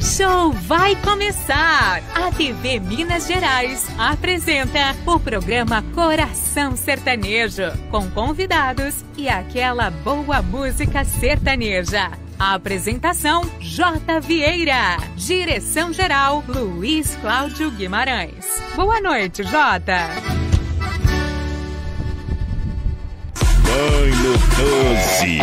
O show vai começar! A TV Minas Gerais apresenta o programa Coração Sertanejo, com convidados e aquela boa música sertaneja. A apresentação J. Vieira. Direção geral Luiz Cláudio Guimarães. Boa noite, Jota. Banho 12.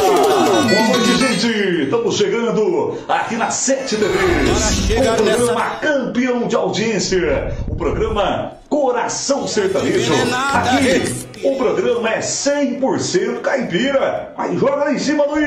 Boa noite, gente! Estamos chegando aqui na Sete TVs. O programa campeão de audiência. O programa Coração Sertanejo. Aqui, o programa é 100% caipira. Aí joga lá em cima, Luiz!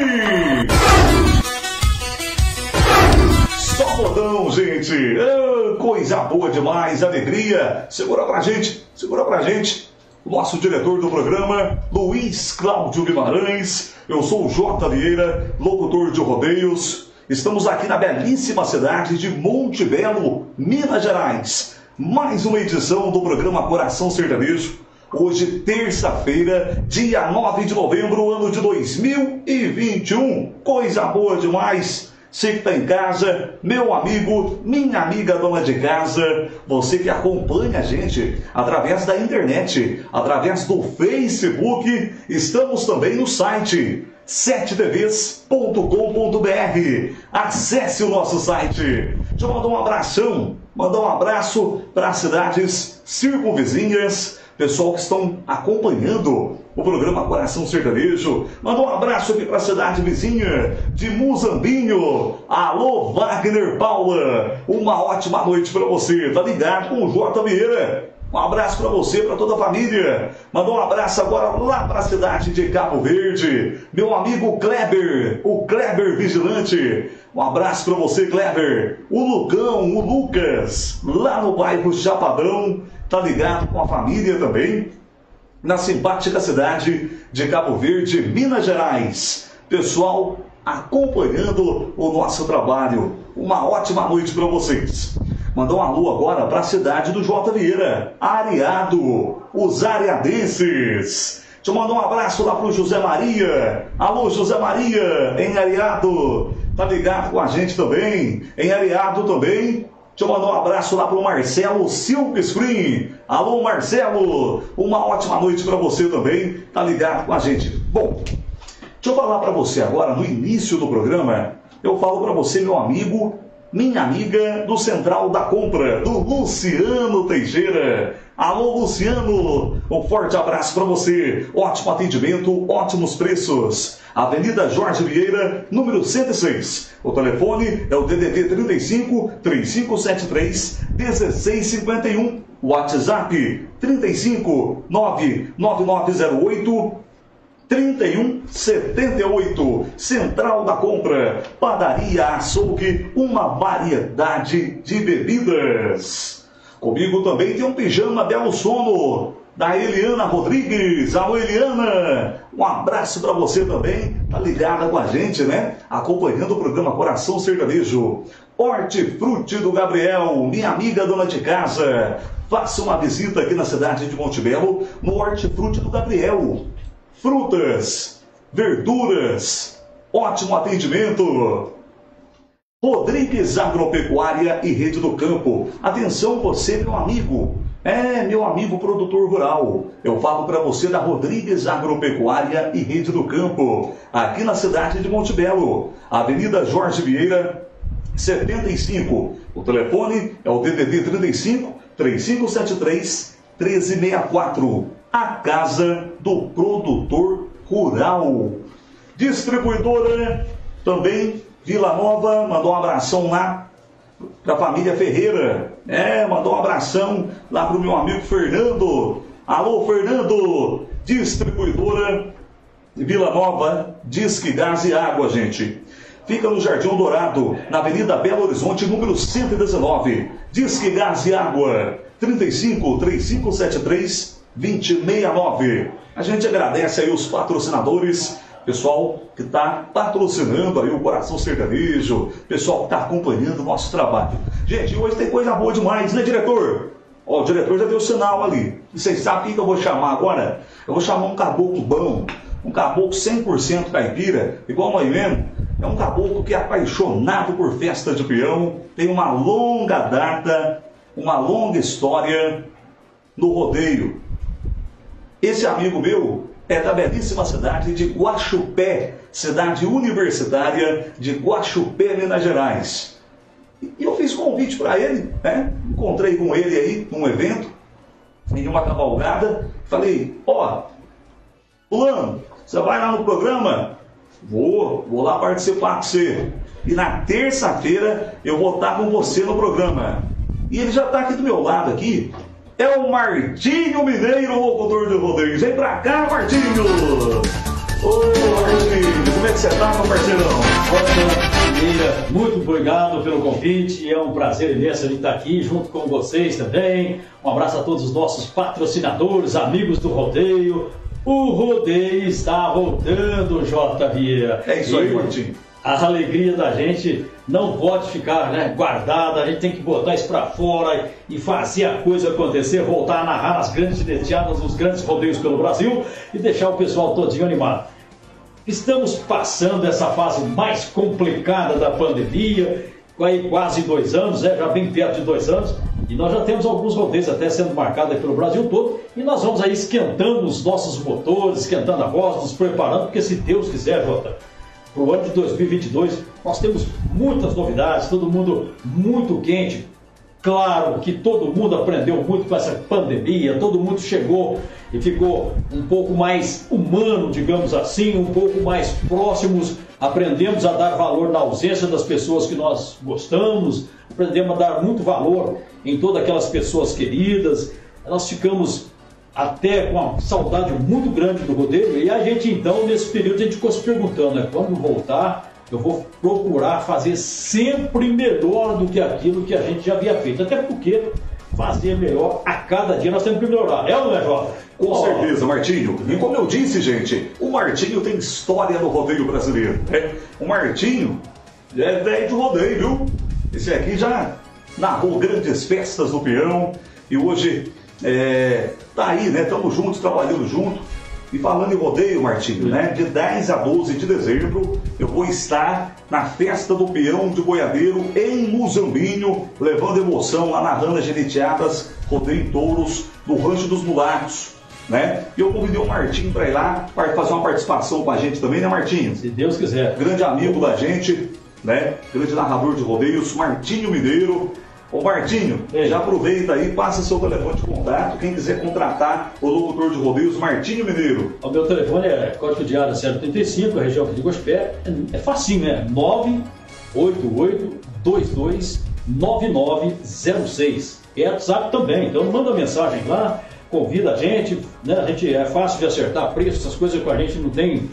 Só modão, gente! Ah, coisa boa demais, alegria! Segura pra gente, segura pra gente. Nosso diretor do programa, Luiz Cláudio Guimarães. Eu sou o J. Vieira, locutor de rodeios. Estamos aqui na belíssima cidade de Monte Belo, Minas Gerais. Mais uma edição do programa Coração Sertanejo. Hoje, terça-feira, dia 9 de novembro, ano de 2021. Coisa boa demais! Você que está em casa, meu amigo, minha amiga dona de casa, você que acompanha a gente através da internet, através do Facebook, estamos também no site setetvs.com.br. Acesse o nosso site. Eu mandar um abração, mandar um abraço para as cidades circunvizinhas, pessoal que estão acompanhando o programa Coração Sertanejo. Manda um abraço aqui para a cidade vizinha de Muzambinho. Alô, Wagner Paula. Uma ótima noite para você. Tá ligado com o J. Vieira. Um abraço para você, para toda a família. Manda um abraço agora lá para a cidade de Cabo Verde. Meu amigo Kleber, o Kleber Vigilante. Um abraço para você, Kleber. O Lucão, o Lucas, lá no bairro Chapadão. Tá ligado com a família também na simpática cidade de Cabo Verde, Minas Gerais. Pessoal, acompanhando o nosso trabalho. Uma ótima noite para vocês. Mandar um alô agora para a cidade do J. Vieira, Areado, os areadenses. Eu mandar um abraço lá pro José Maria. Alô, José Maria, em Areado. Tá ligado com a gente também? Em Areado também. Deixa eu mandar um abraço lá pro Marcelo Silk Spring. Alô, Marcelo! Uma ótima noite para você também. Tá ligado com a gente? Bom, deixa eu falar para você agora, no início do programa, eu falo para você, meu amigo, minha amiga do Central da Compra, do Luciano Teixeira. Alô, Luciano! Um forte abraço para você. Ótimo atendimento, ótimos preços. Avenida Jorge Vieira, número 106. O telefone é o DDD 35 3573 1651. WhatsApp 35 99908 3178. Central da Compra. Padaria Açougue. Uma variedade de bebidas. Comigo também tem um pijama Belo Sono da Eliana Rodrigues. Alô, Eliana! Um abraço para você também, tá ligada com a gente, né? Acompanhando o programa Coração Sertanejo. Hortifruti do Gabriel, minha amiga dona de casa. Faça uma visita aqui na cidade de Montebello, no Hortifruti do Gabriel. Frutas, verduras, ótimo atendimento. Rodrigues Agropecuária e Rede do Campo. Atenção você, meu amigo. É, meu amigo produtor rural. Eu falo para você da Rodrigues Agropecuária e Rede do Campo, aqui na cidade de Montebello. Avenida Jorge Vieira, 75. O telefone é o DDD 35 3573 1364. A Casa do Produtor Rural. Distribuidora também Vila Nova, mandou um abração lá para a família Ferreira. É, mandou um abração lá para o meu amigo Fernando. Alô, Fernando, distribuidora Vila Nova, Disque Gás e Água, gente. Fica no Jardim Dourado, na Avenida Belo Horizonte, número 119. Disque Gás e Água, 35 3573 2069. A gente agradece aí os patrocinadores pessoal que está patrocinando aí o Coração Sertanejo, pessoal que está acompanhando o nosso trabalho. Gente, hoje tem coisa boa demais, né, diretor? Ó, o diretor já deu sinal ali. E vocês sabem o que eu vou chamar agora? Eu vou chamar um caboclo bom, um caboclo 100% caipira, igual mãe mesmo. É um caboclo que é apaixonado por festa de peão, tem uma longa data, uma longa história no rodeio. Esse amigo meu é da belíssima cidade de Guaxupé, cidade universitária de Guaxupé, Minas Gerais. E eu fiz convite para ele, né? encontrei com ele aí num evento, em uma cavalgada, falei, ó, oh, fulano, você vai lá no programa? Vou, vou lá participar com você. E na terça-feira eu vou estar com você no programa. E ele já está aqui do meu lado aqui, é o Martinho Mineiro, locutor de rodeio. Vem pra cá, Martinho! Ô, Martinho, como é que você tá, meu parceirão? Mineira, muito obrigado pelo convite. É um prazer imenso estar aqui junto com vocês também. Um abraço a todos os nossos patrocinadores, amigos do rodeio. O rodeio está voltando, J. Vieira. É isso aí, Martinho a alegria da gente não pode ficar né, guardada, a gente tem que botar isso para fora e fazer a coisa acontecer, voltar a narrar as grandes gineteadas, os grandes rodeios pelo Brasil e deixar o pessoal todinho animado. Estamos passando essa fase mais complicada da pandemia, aí quase dois anos, é, já bem perto de dois anos, e nós já temos alguns rodeios até sendo marcados pelo Brasil todo, e nós vamos aí esquentando os nossos motores, esquentando a voz, nos preparando, porque se Deus quiser, Jota, para o ano de 2022, nós temos muitas novidades, todo mundo muito quente. Claro que todo mundo aprendeu muito com essa pandemia, todo mundo chegou e ficou um pouco mais humano, digamos assim, um pouco mais próximos. Aprendemos a dar valor na ausência das pessoas que nós gostamos, aprendemos a dar muito valor em todas aquelas pessoas queridas. Nós ficamos até com uma saudade muito grande do rodeio. E a gente então, nesse período, a gente ficou se perguntando, né, quando voltar, eu vou procurar fazer sempre melhor do que aquilo que a gente já havia feito. Até porque fazer melhor a cada dia nós temos que melhorar. É ou não é, Jota? Com oh. certeza, Martinho. E como eu disse, gente, o Martinho tem história no rodeio brasileiro. É, o Martinho é velho de rodeio, viu? Esse aqui já narrou grandes festas do peão e hoje é, tá aí, né? Estamos juntos, trabalhando junto. E falando em rodeio, Martinho, né? De 10 a 12 de dezembro, eu vou estar na festa do peão de boiadeiro em Muzambinho, levando emoção lá narrando as geneteadas, rodeio em touros, no Rancho dos Mulatos. Né? E eu convidei o Martinho para ir lá para fazer uma participação com a gente também, né, Martinho? Se Deus quiser. Grande amigo da gente, né? Grande narrador de rodeios, Martinho Mineiro. Ô Martinho, Ei. já aproveita aí, passa seu telefone de contato. Quem quiser contratar o locutor de rodeios, Martinho Mineiro. O meu telefone é código de área 035, região de Gospé. É, é facinho, né? 988-22-9906. É WhatsApp também, então manda mensagem lá, convida a gente, né? A gente é fácil de acertar preço, essas coisas com a gente não tem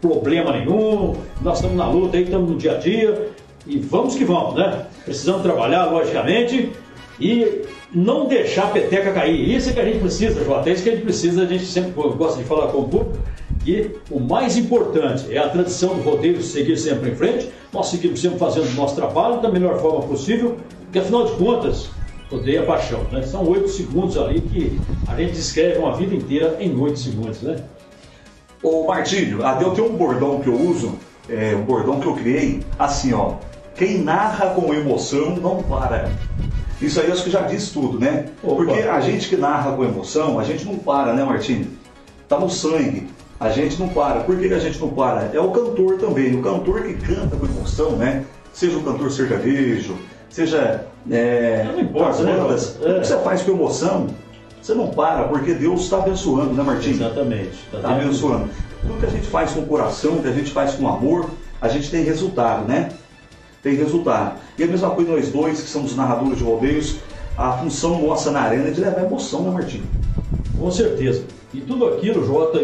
problema nenhum. Nós estamos na luta aí, estamos no dia a dia. E vamos que vamos, né? Precisamos trabalhar, logicamente, e não deixar a peteca cair. Isso é que a gente precisa, Jota. É isso que a gente precisa, a gente sempre gosta de falar com o público. E o mais importante é a tradição do rodeio seguir sempre em frente. Nós seguimos sempre fazendo o nosso trabalho da melhor forma possível, porque afinal de contas, rodeio é paixão. Né? São oito segundos ali que a gente escreve uma vida inteira em oito segundos, né? Ô Martílio, até eu tenho um bordão que eu uso, é, um bordão que eu criei, assim ó, quem narra com emoção não para. Isso aí acho que já diz tudo, né? Opa. Porque a gente que narra com emoção, a gente não para, né, Martinho? Tá no sangue. A gente não para. Por que, a gente não para? É o cantor também. O cantor que canta com emoção, né? Seja o cantor sertanejo, seja. É, não importa, né? bandas. É. O que você faz com emoção, você não para, porque Deus está abençoando, né, Martinho? Exatamente. Está tá abençoando. Tudo que a gente faz com o coração, que a gente faz com amor, a gente tem resultado, né? Tem resultado. E a mesma coisa nós dois, que somos narradores de rodeios, a função nossa na arena é de levar emoção, né, Martinho? Com certeza. E tudo aquilo, Jota,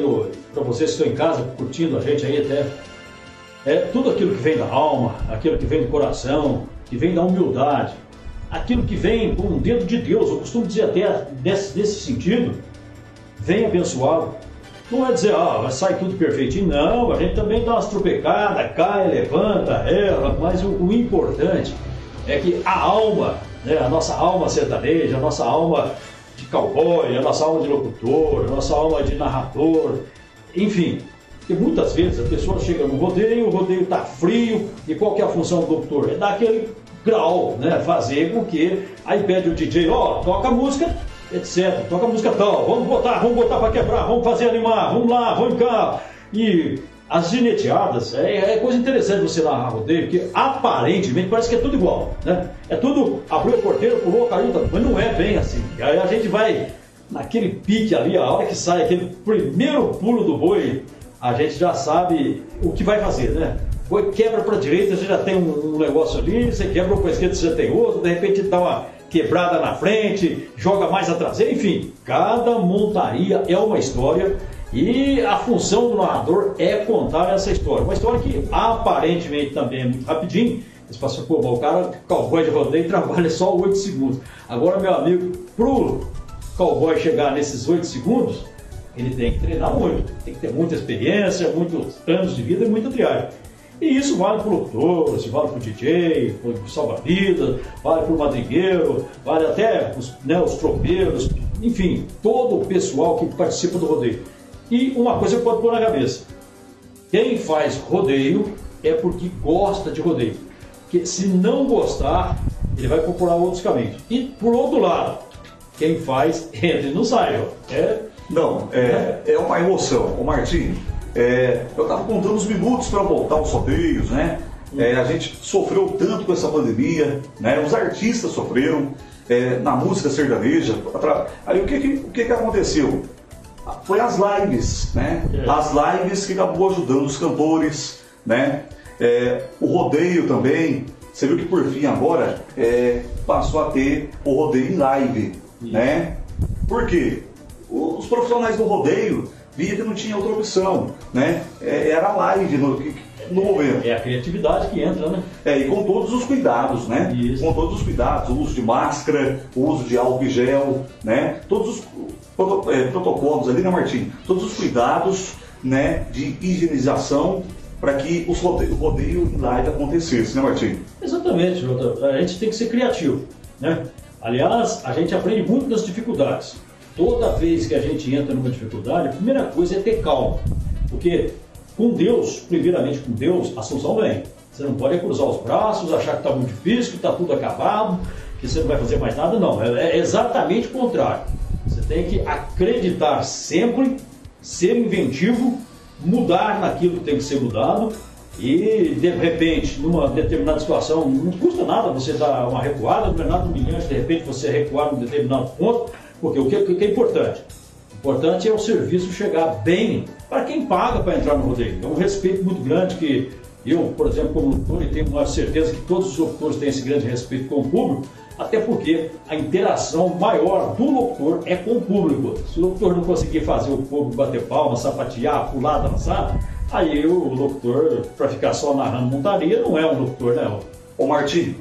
para vocês que estão em casa curtindo a gente aí até, é tudo aquilo que vem da alma, aquilo que vem do coração, que vem da humildade, aquilo que vem com o dedo de Deus, eu costumo dizer até nesse, nesse sentido, vem abençoá-lo. Não é dizer, ah, sai tudo perfeitinho. Não, a gente também dá umas tropecadas, cai, levanta, erra, mas o, o importante é que a alma, né, a nossa alma sertaneja, a nossa alma de cowboy, a nossa alma de locutor, a nossa alma de narrador, enfim, Porque muitas vezes a pessoa chega no rodeio, o rodeio está frio, e qual que é a função do doutor? É dar aquele grau, né? Fazer com que aí pede o DJ, ó, oh, toca música, etc. Toca música tal, vamos botar, vamos botar para quebrar, vamos fazer animar, vamos lá, vamos cá. E as gineteadas, é, é, coisa interessante você narrar rodeio, porque aparentemente parece que é tudo igual, né? É tudo, abriu a porteira, pulou, caiu, mas não é bem assim. Aí a gente vai naquele pique ali, a hora que sai aquele primeiro pulo do boi, a gente já sabe o que vai fazer, né? Boi quebra para a direita, você já tem um, negócio ali, você quebra para a esquerda, você já tem outro, de repente dá uma quebrada na frente, joga mais atrás, enfim, cada montaria é uma história e a função do narrador é contar essa história. Uma história que aparentemente também é muito rapidinho. Você passa, pô, o cara, cowboy de rodeio, trabalha só 8 segundos. Agora, meu amigo, pro cowboy chegar nesses 8 segundos, ele tem que treinar muito. Tem que ter muita experiência, muitos anos de vida e muita triagem. E isso vale para o locutor, vale para o DJ, para o salva-vidas, vale para o madrigueiro, vale até os, né, os tropeiros, enfim, todo o pessoal que participa do rodeio. E uma coisa que pode pôr na cabeça: quem faz rodeio é porque gosta de rodeio. Porque se não gostar, ele vai procurar outros caminhos. E por outro lado, quem faz, entra e não sai. É, não, é, é uma emoção. O Martim, é, eu estava contando os minutos para voltar aos rodeios, né? É, a gente sofreu tanto com essa pandemia, né? Os artistas sofreram é, na música sertaneja. Aí o que, que, o que, que aconteceu? foi as lives, né? É. As lives que acabou ajudando os cantores, né? É, o rodeio também. Você viu que por fim agora é, passou a ter o rodeio em live, né? Por quê? Os profissionais do rodeio via que não tinha outra opção, né? É, era live no, no momento. É a criatividade que entra, né? É, e com todos os cuidados, né? Isso. Com todos os cuidados, o uso de máscara, o uso de álcool e gel, né? Todos os é, protocolos ali, né, Martim? Todos os cuidados né, de higienização para que os rodeio, o rodeio live acontecesse, né, Martim? Exatamente, doutor. A gente tem que ser criativo, né? Aliás, a gente aprende muito das dificuldades. Toda vez que a gente entra numa dificuldade, a primeira coisa é ter calma. Porque com Deus, primeiramente com Deus, a solução vem. Você não pode cruzar os braços, achar que está muito difícil, que está tudo acabado, que você não vai fazer mais nada. Não, é, é exatamente o contrário. Você tem que acreditar sempre, ser inventivo, mudar naquilo que tem que ser mudado e, de repente, numa determinada situação, não custa nada você dar uma recuada, não é nada humilhante, de repente você recuar num determinado ponto, porque o que, o que é importante? O importante é o serviço chegar bem para quem paga para entrar no rodeio. É um respeito muito grande que eu, por exemplo, como locutor, e tenho a certeza que todos os locutores têm esse grande respeito com o público, até porque a interação maior do locutor é com o público. Se o locutor não conseguir fazer o público bater palma, sapatear, pular, dançar, aí o locutor, para ficar só narrando montaria, não é um locutor, né? Ô Martim,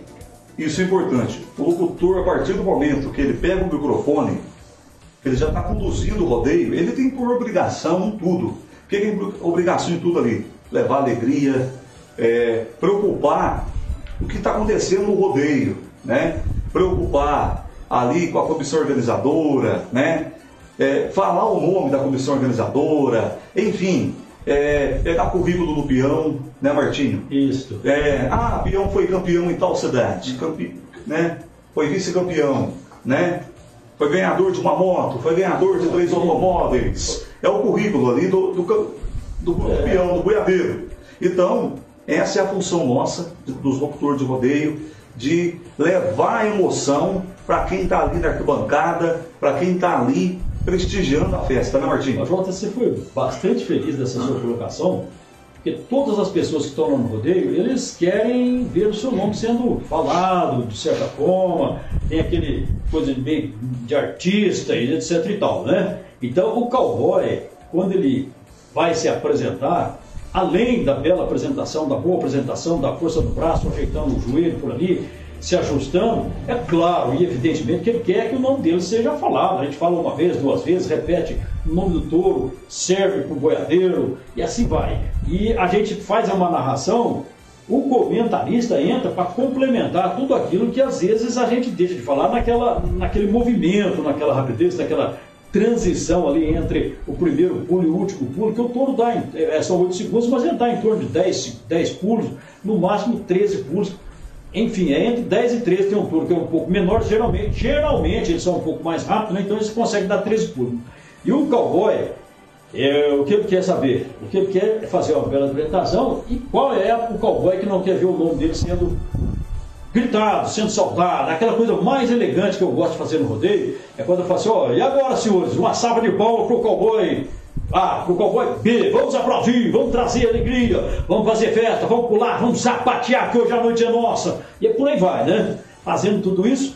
isso é importante. O locutor, a partir do momento que ele pega o microfone, ele já está conduzindo o rodeio, ele tem por obrigação em tudo. O que é obrigação em tudo ali? Levar alegria, é, preocupar o que está acontecendo no rodeio, né? preocupar ali com a comissão organizadora, né? É, falar o nome da comissão organizadora, enfim, é, pegar currículo do peão, né, Martinho? Isso. É, ah, peão foi campeão em tal cidade, campe, né? Foi vice-campeão, né? Foi ganhador de uma moto, foi ganhador de três automóveis. É o currículo ali do, do, do, do é. peão, do boiadeiro. Então, essa é a função nossa, dos locutores de rodeio, de levar a emoção para quem está ali na arquibancada, para quem está ali prestigiando a festa, né, Martim? Jota, você foi bastante feliz dessa sua colocação, porque todas as pessoas que estão no rodeio, eles querem ver o seu nome sendo falado, de certa forma, tem aquele coisa de meio de artista, etc e tal, né? Então, o cowboy, quando ele vai se apresentar, além da bela apresentação, da boa apresentação, da força do braço, ajeitando o joelho por ali, se ajustando, é claro e evidentemente que ele quer que o nome dele seja falado. A gente fala uma vez, duas vezes, repete o nome do touro, serve para o boiadeiro e assim vai. E a gente faz uma narração, o comentarista entra para complementar tudo aquilo que às vezes a gente deixa de falar naquela, naquele movimento, naquela rapidez, naquela transição ali entre o primeiro pulo e o último pulo, que o touro dá, é, são 8 segundos, mas ele dá em torno de 10, 10 pulos, no máximo 13 pulos. Enfim, é entre 10 e 13 tem um touro que é um pouco menor, geralmente, geralmente eles são um pouco mais rápidos, né? então eles conseguem dar 13 pulos. E o cowboy, é, o que ele quer saber? O que ele quer é fazer uma bela apresentação e qual é o cowboy que não quer ver o nome dele sendo gritado, sendo saudado, aquela coisa mais elegante que eu gosto de fazer no rodeio, é quando eu assim, ó, e agora senhores, uma salva de palmas pro cowboy A, pro cowboy B, vamos aplaudir, vamos trazer alegria, vamos fazer festa, vamos pular, vamos sapatear, que hoje a noite é nossa, e por aí vai, né? Fazendo tudo isso,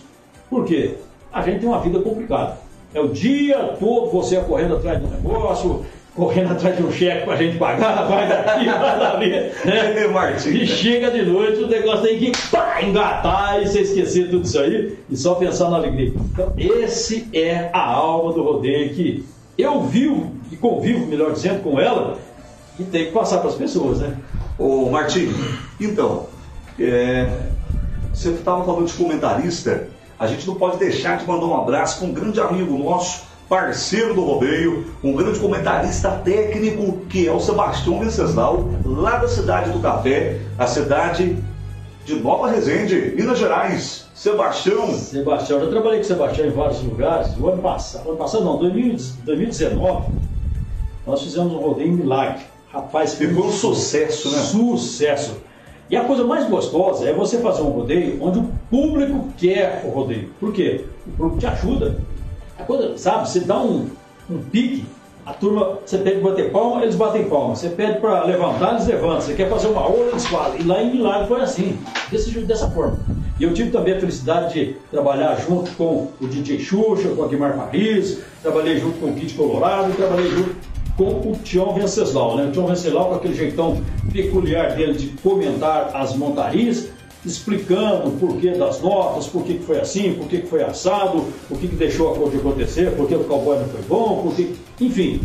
por quê? A gente tem uma vida complicada. É o dia todo você correndo atrás do negócio, correndo atrás de um cheque pra gente pagar, vai daqui, vai dali. Né? Martins. E chega de noite, o negócio tem que pá, engatar e você esquecer tudo isso aí e só pensar na alegria. Então, esse é a alma do rodeio que eu vivo e convivo, melhor dizendo, com ela e tem que passar para as pessoas, né? Ô Martim, então, é, você estava falando de comentarista, a gente não pode deixar de mandar um abraço para um grande amigo nosso, parceiro do rodeio, um grande comentarista técnico que é o Sebastião Venceslau, lá da cidade do Café, a cidade de Nova Resende, Minas Gerais. Sebastião. Sebastião, eu trabalhei com Sebastião em vários lugares. O ano passado, ano passado não, 2019, nós fizemos um rodeio em Milagre. Rapaz, ficou um sucesso, né? Sucesso. E a coisa mais gostosa é você fazer um rodeio onde o público quer o rodeio. Por quê? O público te ajuda. A coisa, sabe, você dá um, um pique, a turma, você pede para bater palma, eles batem palma. Você pede para levantar, eles levantam. Você quer fazer uma outra, eles fazem. E lá em Milagre foi assim, desse, dessa forma. E eu tive também a felicidade de trabalhar junto com o DJ Xuxa, com a Guimar Paris, trabalhei junto com o Kid Colorado, trabalhei junto com o Tião Venceslau. Né? O Tião Venceslau com aquele jeitão peculiar dele de comentar as montarias, explicando o porquê das notas, por que foi assim, por que foi assado, o que deixou a coisa acontecer, por que o cowboy não foi bom, por que... enfim,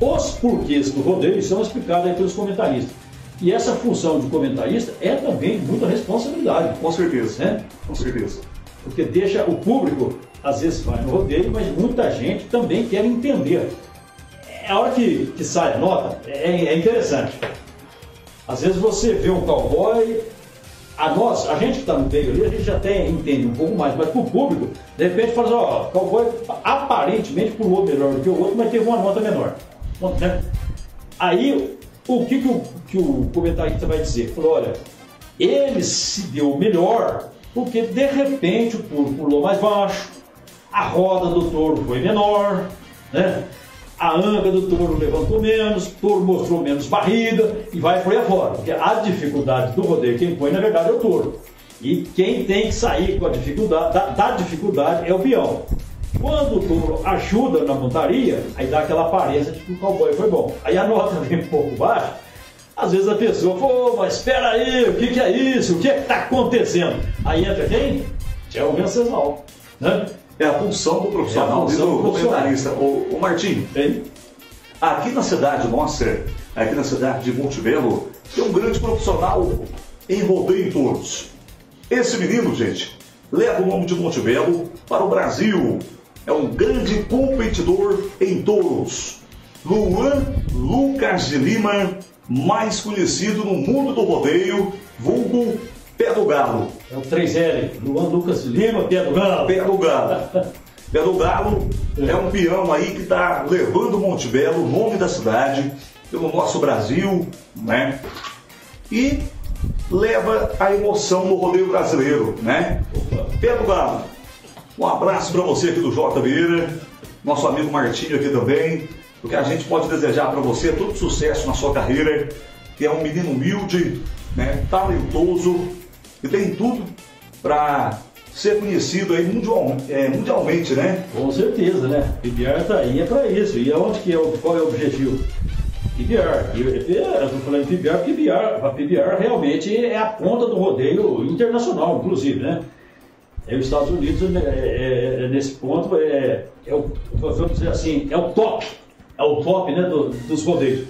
os porquês do rodeio são explicados aí pelos comentaristas. E essa função de comentarista é também muita responsabilidade. Com certeza, né? Com certeza. Porque deixa o público, às vezes vai no rodeio, mas muita gente também quer entender. É a hora que, que sai a nota, é, é interessante. Às vezes você vê um cowboy a nós, a gente que está no meio ali, a gente já até entende um pouco mais, mas para o público, de repente fala assim, ó, cowboy aparentemente pulou melhor do que o outro, mas teve uma nota menor. Né? Aí, o que, que, o, que o comentarista vai dizer? Falou, olha, ele se deu melhor porque de repente o pulou mais baixo, a roda do touro foi menor, né? A anga do touro levantou menos, o touro mostrou menos barriga e vai por aí afora. Porque a dificuldade do rodeio, quem põe na verdade é o touro. E quem tem que sair com a dificuldade, da, da dificuldade é o peão. Quando o touro ajuda na montaria, aí dá aquela aparência de que o cowboy foi bom. Aí a nota vem um pouco baixa, às vezes a pessoa, pô, mas espera aí, o que, que é isso? O que é que está acontecendo? Aí entra quem? É o Venceslau. Né? É a função do profissional é do comentarista. O, o Martim, aqui na cidade nossa, aqui na cidade de Montebello, tem um grande profissional em rodeio em touros. Esse menino, gente, leva o nome de Montebello para o Brasil. É um grande competidor em touros. Luan Lucas de Lima, mais conhecido no mundo do rodeio, vulgo Pé do Galo. É o 3L. Luan Lucas Lima, Pé do Galo. Pé do Galo. Pé do Galo é um peão aí que está levando Monte Belo, o nome da cidade, pelo nosso Brasil, né? E leva a emoção no rodeio brasileiro, né? Pé do Galo. Um abraço para você aqui do J. Vieira, nosso amigo Martinho aqui também. O que a gente pode desejar para você é todo sucesso na sua carreira, que é um menino humilde, né, talentoso, e tem tudo para ser conhecido aí mundial, é, mundialmente, né? Com certeza, né? PBR está aí é para isso. E aonde que é o, qual é o objetivo? PBR. Eu estou falando em PBR, PBR, a PBR realmente é a ponta do rodeio internacional, inclusive, né? É os Estados Unidos né, é, é, é, nesse ponto é, é o, vamos dizer assim, é o top, é o top né, do, dos rodeios.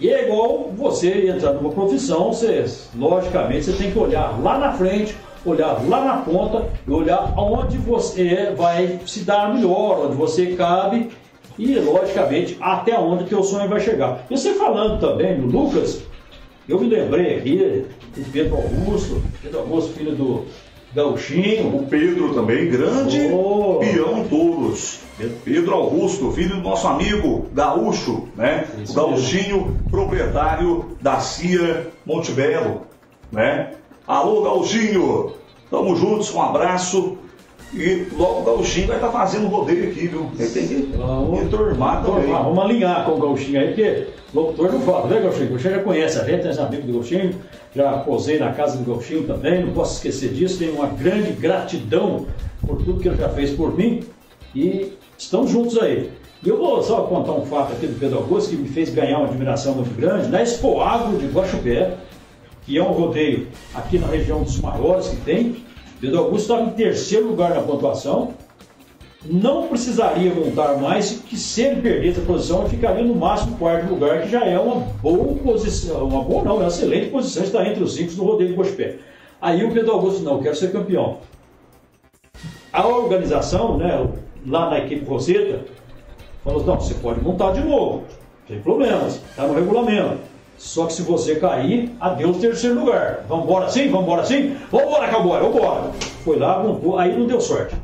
E é igual você entrar numa profissão, você, logicamente você tem que olhar lá na frente, olhar lá na ponta e olhar aonde você vai se dar melhor, onde você cabe e, logicamente, até onde o sonho vai chegar. E você falando também do Lucas, eu me lembrei aqui do Pedro Augusto, Pedro Augusto, filho do Gauchinho. O Pedro também, grande Oh. peão touros. Pedro Augusto, filho do nosso amigo gaúcho, né? Isso Gauchinho, proprietário da CIA Montebello, né? Alô, Gauchinho! Tamo juntos, um abraço. E logo o Gauchinho vai estar fazendo rodeio aqui, viu? Ele tem que Vamos- enturmar também. Vamos, vamos alinhar com o Gauchinho aí, porque locutor não fala, né, Gauchinho? O Gauchinho já conhece a gente, é amigo do Gauchinho, já posei na casa do Gauchinho também, não posso esquecer disso, tenho uma grande gratidão por tudo que ele já fez por mim e estamos juntos aí. E eu vou só contar um fato aqui do Pedro Augusto que me fez ganhar uma admiração muito grande, na Expo Agro de Guaxupé, que é um rodeio aqui na região dos maiores que tem. Pedro Augusto estava em terceiro lugar na pontuação, não precisaria montar mais, que se ele perdesse a posição, ele ficaria no máximo quarto lugar, que já é uma boa posição, uma boa não, é uma excelente posição, está entre os cinco do rodeio de Bospé. Aí o Pedro Augusto, não, eu quero ser campeão. A organização, né, lá na equipe Roseta, falou, não, você pode montar de novo, sem problemas, está no regulamento. Só que se você cair, adeus terceiro lugar. Vamos embora assim? Vamos embora assim? Vamos embora, cowboy, vamos embora. Foi lá, montou, aí não deu sorte.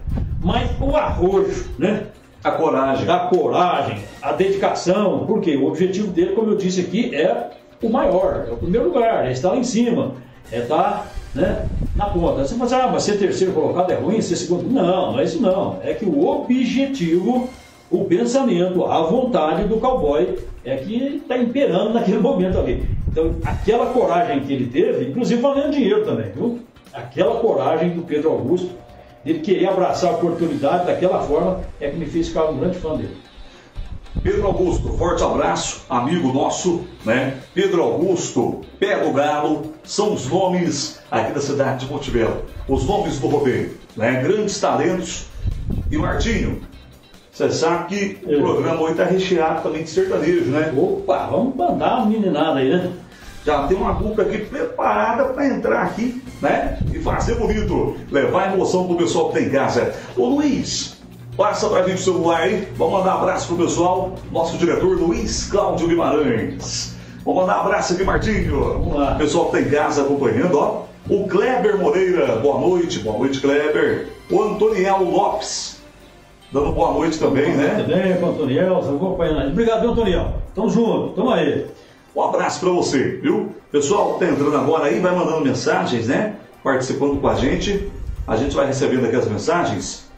Mas o arrojo, né? A coragem. a coragem, a dedicação, porque o objetivo dele, como eu disse aqui, é o maior, é o primeiro lugar, é estar lá em cima, é estar né, na ponta. Você fala assim, ah, mas ser terceiro colocado é ruim, ser segundo. Não, não é isso não. É que o objetivo, o pensamento, a vontade do cowboy é que está imperando naquele momento ali. Então, aquela coragem que ele teve, inclusive valendo dinheiro também, viu? Aquela coragem do Pedro Augusto, ele querer abraçar a oportunidade daquela forma, é que me fez ficar um grande fã dele. Pedro Augusto, forte abraço, amigo nosso, né? Pedro Augusto, Pé do Galo, são os nomes aqui da cidade de Montebello. Os nomes do rodeio, né? Grandes talentos. E Martinho, você sabe que o Eu. programa hoje está recheado também de sertanejo, né? Opa, vamos mandar uma meninada aí, né? Já tem uma dupla aqui preparada para entrar aqui, né? E fazer bonito. Levar emoção pro pessoal que tem em casa. Ô Luiz, passa pra gente o celular aí. Vamos mandar um abraço pro pessoal. Nosso diretor Luiz Cláudio Guimarães. Vamos mandar um abraço aqui, Martinho. Vamos lá. Pessoal que tá em casa acompanhando, ó. O Kleber Moreira, boa noite. Boa noite, Kleber. O Antoniel Lopes. Dando boa noite também, né? Também com o Antoniel, vou acompanhando aí. Obrigado, viu, Antoniel. Tamo junto, tamo aí. Um abraço para você, viu? Pessoal, tá entrando agora aí, vai mandando mensagens, né? Participando com a gente. A gente vai recebendo aqui as mensagens.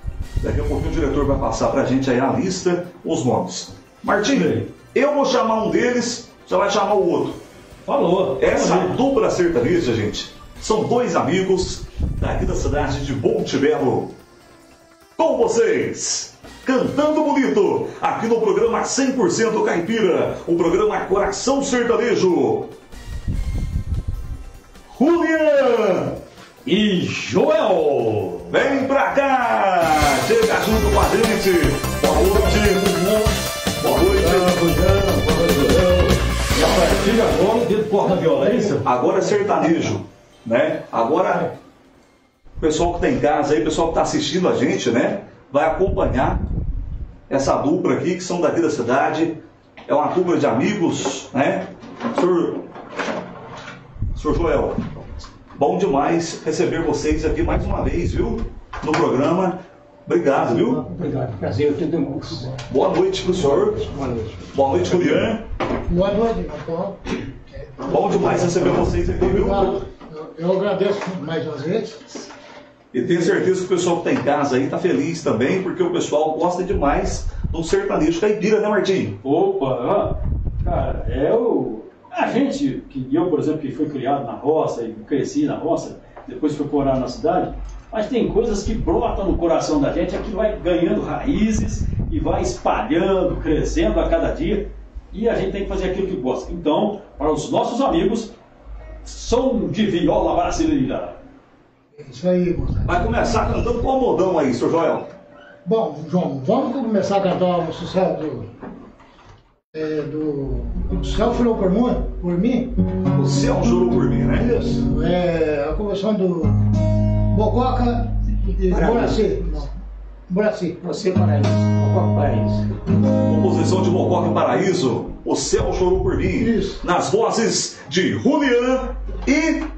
Daqui a pouquinho o diretor vai passar pra gente aí a lista, os nomes. Martinho, eu vou chamar um deles, você vai chamar o outro. Falou. Essa aí. dupla sertaneja, gente, são dois amigos daqui da cidade de Montebello. Com vocês, cantando bonito, aqui no programa 100% Caipira, o programa Coração Sertanejo. Julian, E Joel. vem pra cá! Chega junto com a gente. Boa noite. Boa noite. E a partir de agora, o dedo corta a violência. Agora é sertanejo, né? Agora, o pessoal que está em casa aí, o pessoal que está assistindo a gente, né? Vai acompanhar essa dupla aqui, que são daqui da cidade. É uma dupla de amigos, né? Senhor, senhor Joel, bom demais receber vocês aqui mais uma vez, viu? No programa. Obrigado, viu? Obrigado, prazer, tudo bom. Boa noite pro senhor. Boa noite. Boa noite, Julian. Boa noite. Bom demais receber vocês aqui, viu? Eu agradeço mais uma vez. E tenho certeza que o pessoal que está em casa aí está feliz também, porque o pessoal gosta demais do sertanejo caipira, né, Martinho? Opa, cara, é o. A gente, que eu, por exemplo, que fui criado na roça e cresci na roça, depois fui morar na cidade, mas tem coisas que brotam no coração da gente, que vai ganhando raízes e vai espalhando, crescendo a cada dia, e a gente tem que fazer aquilo que gosta. Então, para os nossos amigos, som de viola brasileira. É isso aí, moçada. Vai começar cantando qual modão aí, seu Joel? Bom, João, vamos começar a cantar um sucesso do. É, do. O céu furou por mim, por mim. O céu jurou por mim, né? Isso. É a conversão do Bococa e. Guaraci. Muraci. Você, Paraíso. Mococa Paraíso. Composição de Mococa Paraíso. O céu chorou por mim. Isso. Nas vozes de Julian e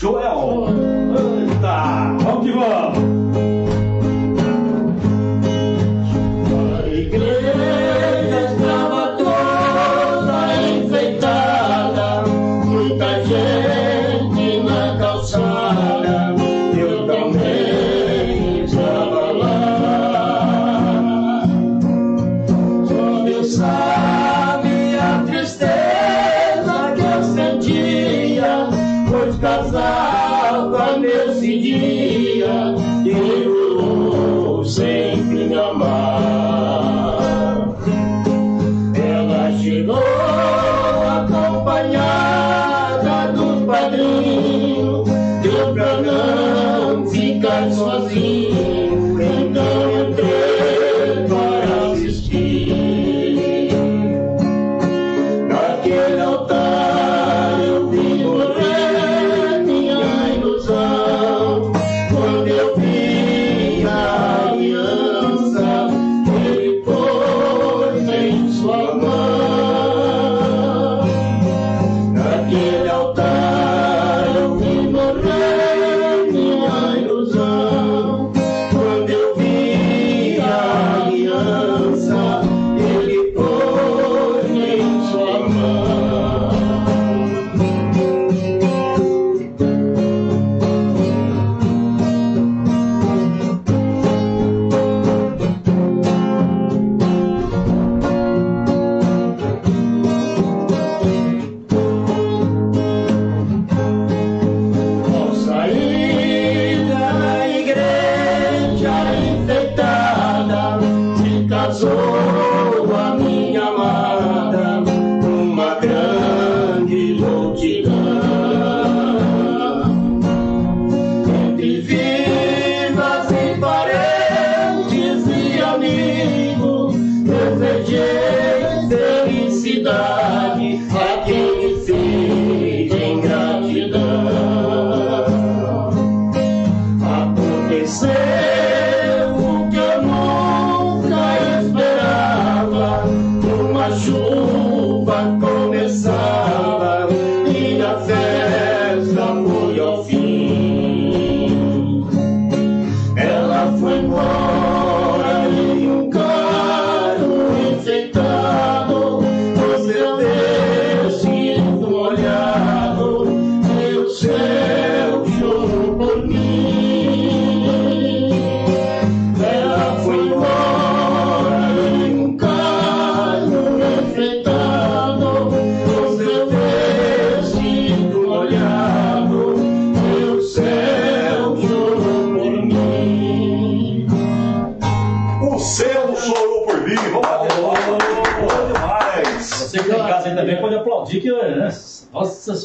Joel. Eita, vamos que vamos. Felicidade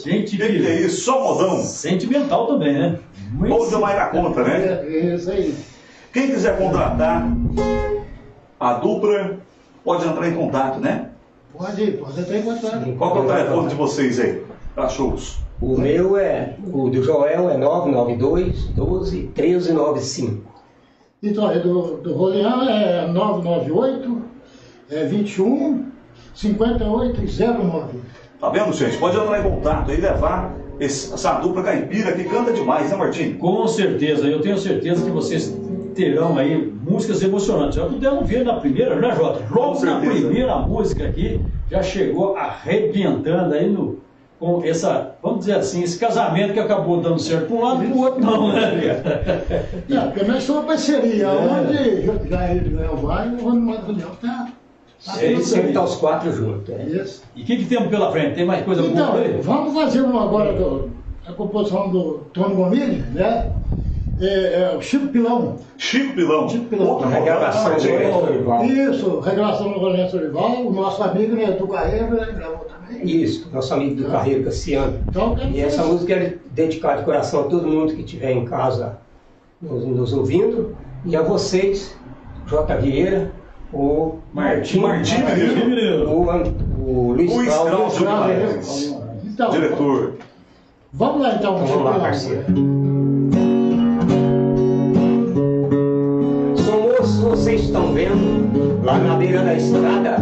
gente, que, que é isso? Só modão. Sentimental também, né? Muito Bom demais na conta, né? É isso aí. Quem quiser contratar a dupla, pode entrar em contato, né? Pode pode entrar em contato. Qual que é o telefone de vocês aí? Para shows. O meu é, o do Joel é 992 12 1395. Então, é do, do Rolian é 998 é 21 5809. Tá vendo, gente? Pode entrar em contato e levar esse- essa dupla caipira que canta demais, né, Martinho? Com certeza, eu tenho certeza que vocês terão aí músicas emocionantes. Já puderam ver na primeira, né, Jota? Logo na primeira música aqui, já chegou arrebentando aí no, com essa, vamos dizer assim, esse casamento que acabou dando certo para um lado e para o outro não, né, cara? É, porque nós somos uma parceria, onde já ele Joel vai, o Ronaldo Rolian tá. É isso Sempre bem. tá os quatro juntos. É. Isso. E o que, que temos pela frente? Tem mais coisa boa Então, aí? vamos fazer um agora do, a composição do Tony Gomini, né? É, é o Chico Pilão. Chico Pilão. Chico Pilão. Outro A regravação do Martinho. Lourenço Rival. Isso, revelação do Lourenço Olival, o nosso amigo né, do Carreiro, ele gravou também. Isso, nosso amigo do Carreiro Cassiano. Então, E essa música é dedicada de coração a todo mundo que estiver em casa nos, nos ouvindo e a vocês, J. Vieira, o Martim, Martim Mineiro. o, An- o Luiz, Luiz. Guimarães. Então, Diretor. vamos lá então, vamos lá, Pilão. parceiro. Sou moço chovendo, lá na beira da estrada,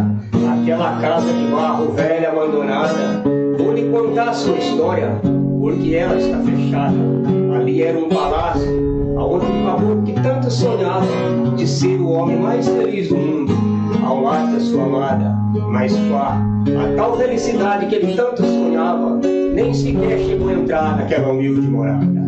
aquela casa de barro velha abandonada. Vou lhe contar a sua história, porque ela está fechada. Ali era um palácio, aonde o caboclo que tanto sonhava de ser o homem mais feliz do mundo, ao lado da sua amada. Mas pá, a tal felicidade que ele tanto sonhava, nem sequer chegou a entrar naquela humilde morada.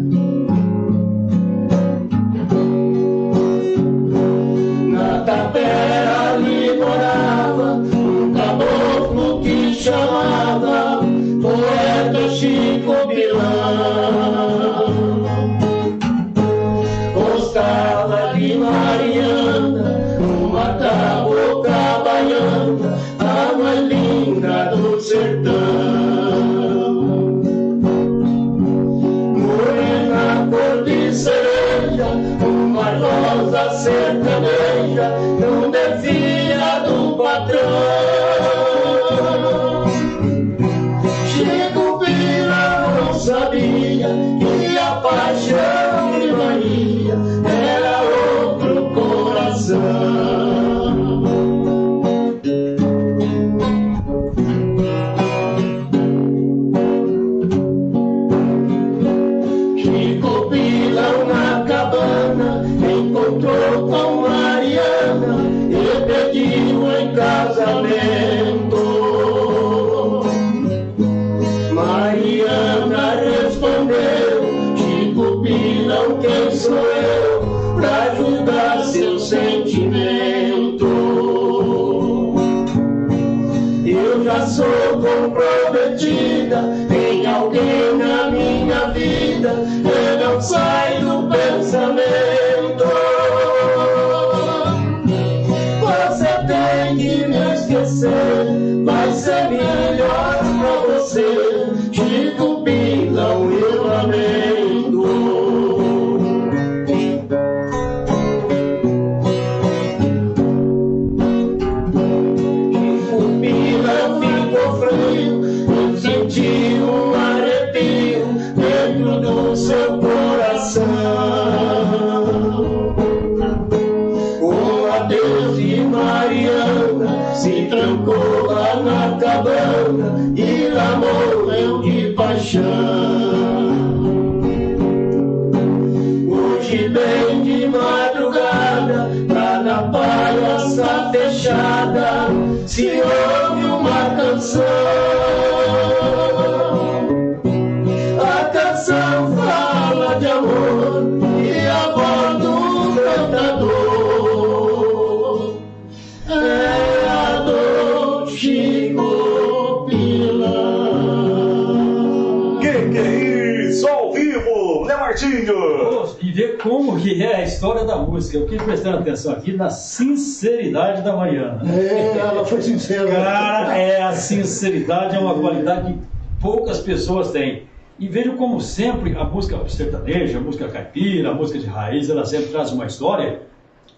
E ver como que é a história da música. Eu fiquei prestando atenção aqui na sinceridade da Mariana. É, ela foi sincera. Cara, é a sinceridade é uma qualidade que poucas pessoas têm. E vejo como sempre a música sertaneja, a música caipira, a música de raiz, ela sempre traz uma história.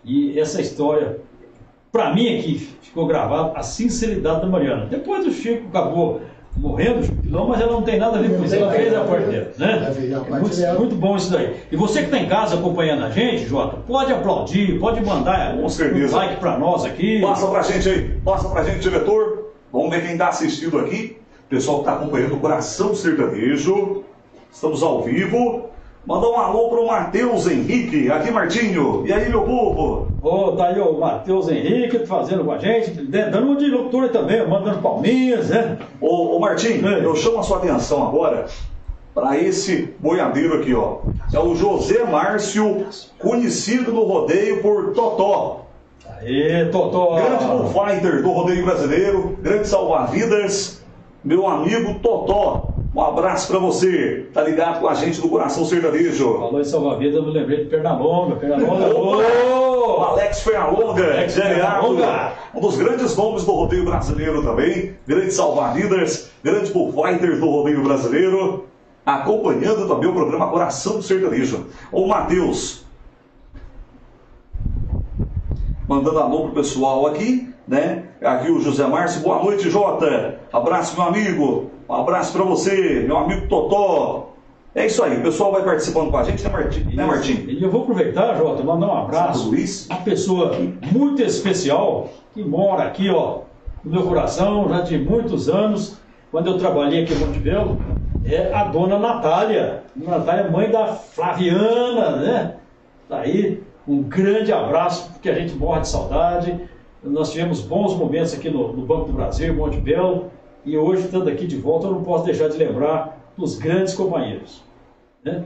E essa história, para mim aqui, ficou gravada a sinceridade da Mariana. Depois o Chico acabou morrendo, Pilão, mas ela não tem nada a ver com Não isso. Ela fez a parte dela, né? É parte muito, muito bom isso daí. E você que está em casa acompanhando a gente, Jota, pode aplaudir, pode mandar um like para nós aqui. Passa pra gente aí, passa pra gente, diretor. Vamos ver quem está assistindo aqui. Pessoal que está acompanhando o Coração Sertanejo. Estamos ao vivo. Mandar um alô pro Matheus Henrique, aqui Martinho. E aí, meu povo? Ô, tá aí o Matheus Henrique fazendo com a gente, dando uma de locutora também, mandando palminhas, né? Ô, ô Martim, É. eu chamo a sua atenção agora para esse boiadeiro aqui, ó. É o José Márcio, conhecido no rodeio por Totó. Aê, Totó! Grande bullfighter do rodeio brasileiro, grande salva-vidas, meu amigo Totó. Um abraço pra você, tá ligado com a gente do Coração Sertanejo. Falou em salva-vidas, eu me lembrei de Pernalonga, Pernalonga. O Ô! Alex Fernalonga, Alex Fernalonga. um dos grandes nomes do rodeio brasileiro também, grande salva-vidas, grande bullfighter do rodeio brasileiro, acompanhando também o programa Coração Sertanejo. O Matheus, mandando alô pro pessoal aqui, né? Aqui o José Márcio, boa noite, Jota. Abraço, meu amigo. Um abraço para você, meu amigo Totó. É isso aí, o pessoal vai participando com a gente, né, Martim? Né, Martim? E eu vou aproveitar, Jota, mandar um abraço. Luís. Uma pessoa muito especial que mora aqui, ó, no meu coração, já de muitos anos, quando eu trabalhei aqui em Monte Belo, é a dona Natália. Natália, mãe da Flaviana, né? Tá aí, um grande abraço, porque a gente morre de saudade. Nós tivemos bons momentos aqui no, no Banco do Brasil, em Monte Belo, e hoje, estando aqui de volta, eu não posso deixar de lembrar dos grandes companheiros. Né?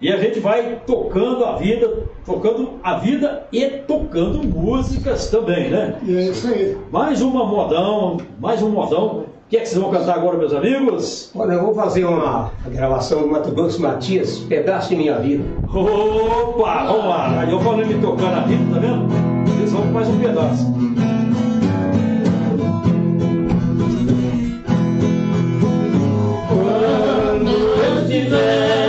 E a gente vai tocando a vida, tocando a vida e tocando músicas também, né? É isso aí. Mais uma modão, mais um modão. O que é que vocês vão cantar agora, meus amigos? Olha, eu vou fazer uma gravação do Mato Grosso Matias, Pedaço de Minha Vida. Opa, vamos lá. Aí eu falando de tocar na vida, tá vendo? Eles vão com mais um pedaço. Eu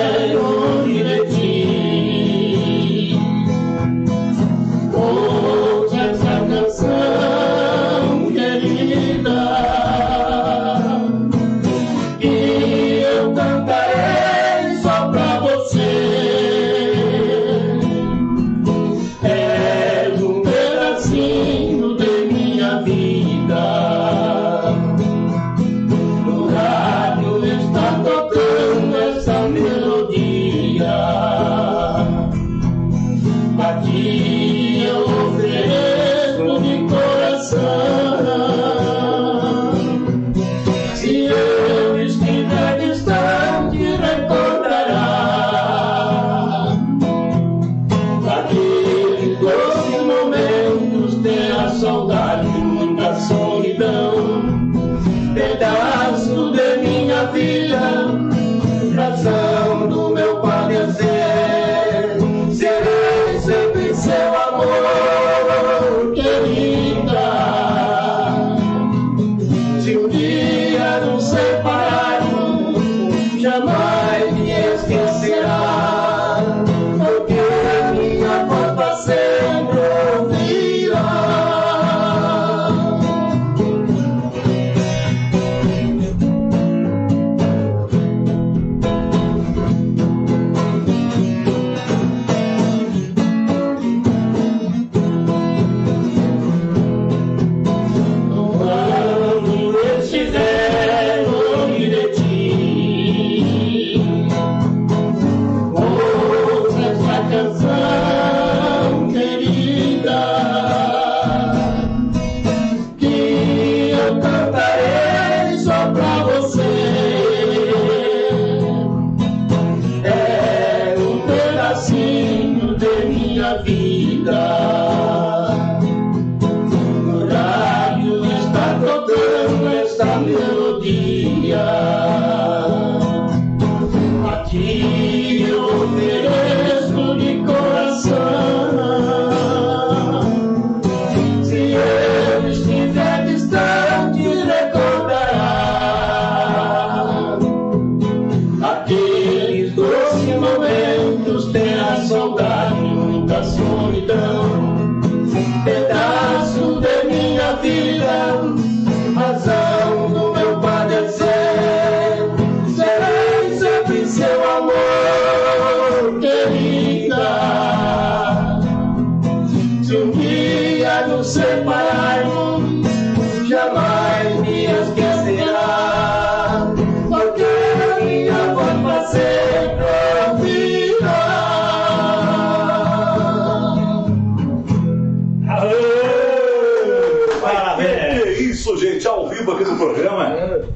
isso, gente, ao vivo aqui no programa.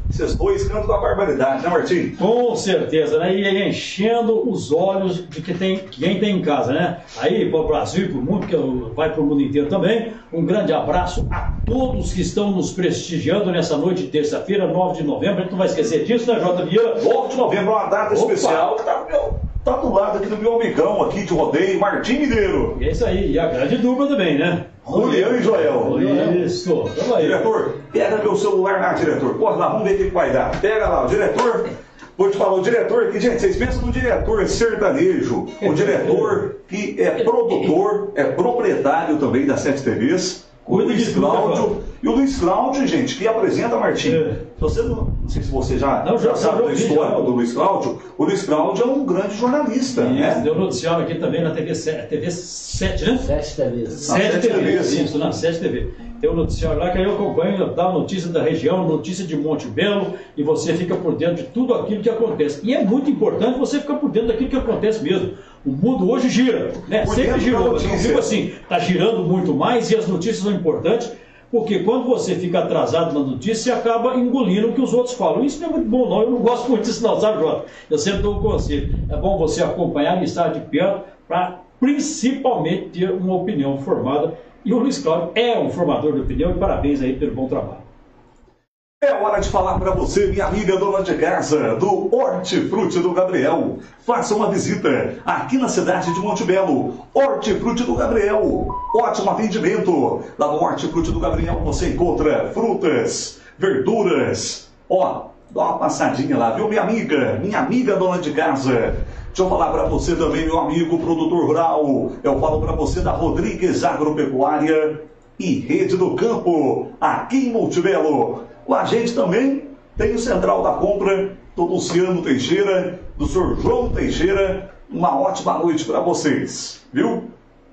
Vocês dois cantam com a barbaridade, né, Martim? Com certeza, né? E enchendo os olhos de que tem, quem tem em casa, né? Aí para o Brasil e para o mundo, que vai para o mundo inteiro também. Um grande abraço a todos que estão nos prestigiando nessa noite de terça-feira, 9 de novembro. A gente não vai esquecer disso, né, Jota Vieira? 9 de novembro, uma data Opa! especial que tá, no meu- tá do lado aqui do meu amigão aqui de rodeio, Martim Mineiro. E é isso aí. E a grande dupla também, né? Julião e Joel. Isso. Tamo aí. Diretor, pega meu celular lá, diretor. Corre lá, vamos ver o que vai dar. Pega lá, o diretor. Vou te falar, o diretor aqui, gente, vocês pensam no diretor sertanejo, o diretor que é produtor, é proprietário também da Sete TVs, o Luiz Cláudio. E o Luiz Cláudio, gente, que apresenta Martim. É. Se você não, não sei se você já, Não, já- sabe já da ouvi, história já. do Luiz Cláudio. O Luiz Cláudio é um grande jornalista, Isso, né? deu noticiário aqui também na TV 7, TV 7 né? Sete vezes. Na 7 Sete TV, TV, sim. isso, na 7 TV. Tem um noticiário lá que aí eu acompanho, dá notícia da região, notícia de Monte Belo, e você fica por dentro de tudo aquilo que acontece. E é muito importante você ficar por dentro daquilo que acontece mesmo. O mundo hoje gira, né? Por Sempre girou. Eu digo assim, está girando muito mais e as notícias são importantes, porque quando você fica atrasado na notícia, você acaba engolindo o que os outros falam. Isso não é muito bom, não. Eu não gosto muito disso, não, sabe, Jota? Eu sempre dou um conselho. É bom você acompanhar e estar de perto para principalmente ter uma opinião formada. E o Luiz Cláudio é um formador de opinião e parabéns aí pelo bom trabalho. É hora de falar para você, minha amiga dona de casa, do Hortifruti do Gabriel. Faça uma visita aqui na cidade de Monte Belo. Hortifruti do Gabriel. Ótimo atendimento. Lá no Hortifruti do Gabriel você encontra frutas, verduras. Ó, dá uma passadinha lá, viu, minha amiga? Minha amiga dona de casa. Deixa eu falar para você também, meu amigo produtor rural. Eu falo para você da Rodrigues Agropecuária e Rede do Campo, aqui em Multibelo. Com a gente também tem o Central da Compra do Luciano Teixeira, do Sr. João Teixeira. Uma ótima noite para vocês, viu?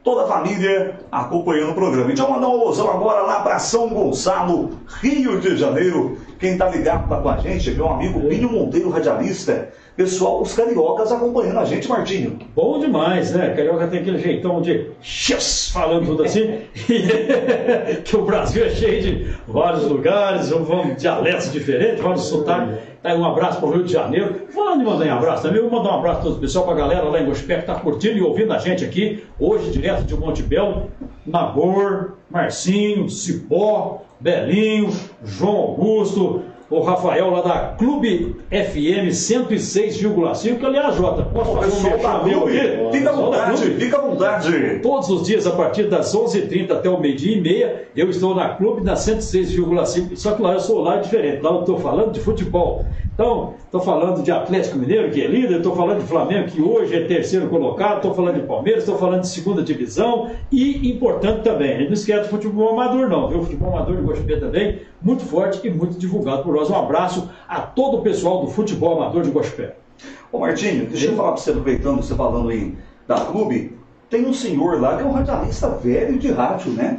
Toda a família acompanhando o programa. Eu mandar um alusão agora lá para São Gonçalo, Rio de Janeiro. Quem tá ligado lá com a gente é meu amigo Pinho Monteiro, radialista. Pessoal, os cariocas acompanhando a gente, Martinho. Bom demais, né? Carioca tem aquele jeitão de yes, falando tudo assim. que o Brasil é cheio de vários lugares, vamos dialetos diferentes, vários sotaques. Tá um abraço para o Rio de Janeiro. Falando em mandar um abraço também, vou mandar um abraço todo especial para a galera lá em Gospé que está curtindo e ouvindo a gente aqui, hoje, direto de Monte Belo. Nabor, Marcinho, Cipó, Belinho, João Augusto, o Rafael lá da Clube FM 106,5, que aliás, Jota, posso O fazer um meu aqui? fica à vontade, fica à vontade. Todos os dias, a partir das 11h30 até o meio-dia e meia, eu estou na Clube da 106,5. Só que lá eu sou lá diferente. Lá eu estou falando de futebol. Então, estou falando de Atlético Mineiro, que é líder, estou falando de Flamengo, que hoje é terceiro colocado, estou falando de Palmeiras, estou falando de segunda divisão. E, importante também, não esquece de futebol amador, não, viu? Futebol amador de Gospé também, muito forte e muito divulgado por nós. Um abraço a todo o pessoal do futebol amador de Gospé. Ô Martinho, deixa eu falar para você, aproveitando você falando aí da clube, tem um senhor lá que é um radialista velho de rádio, né?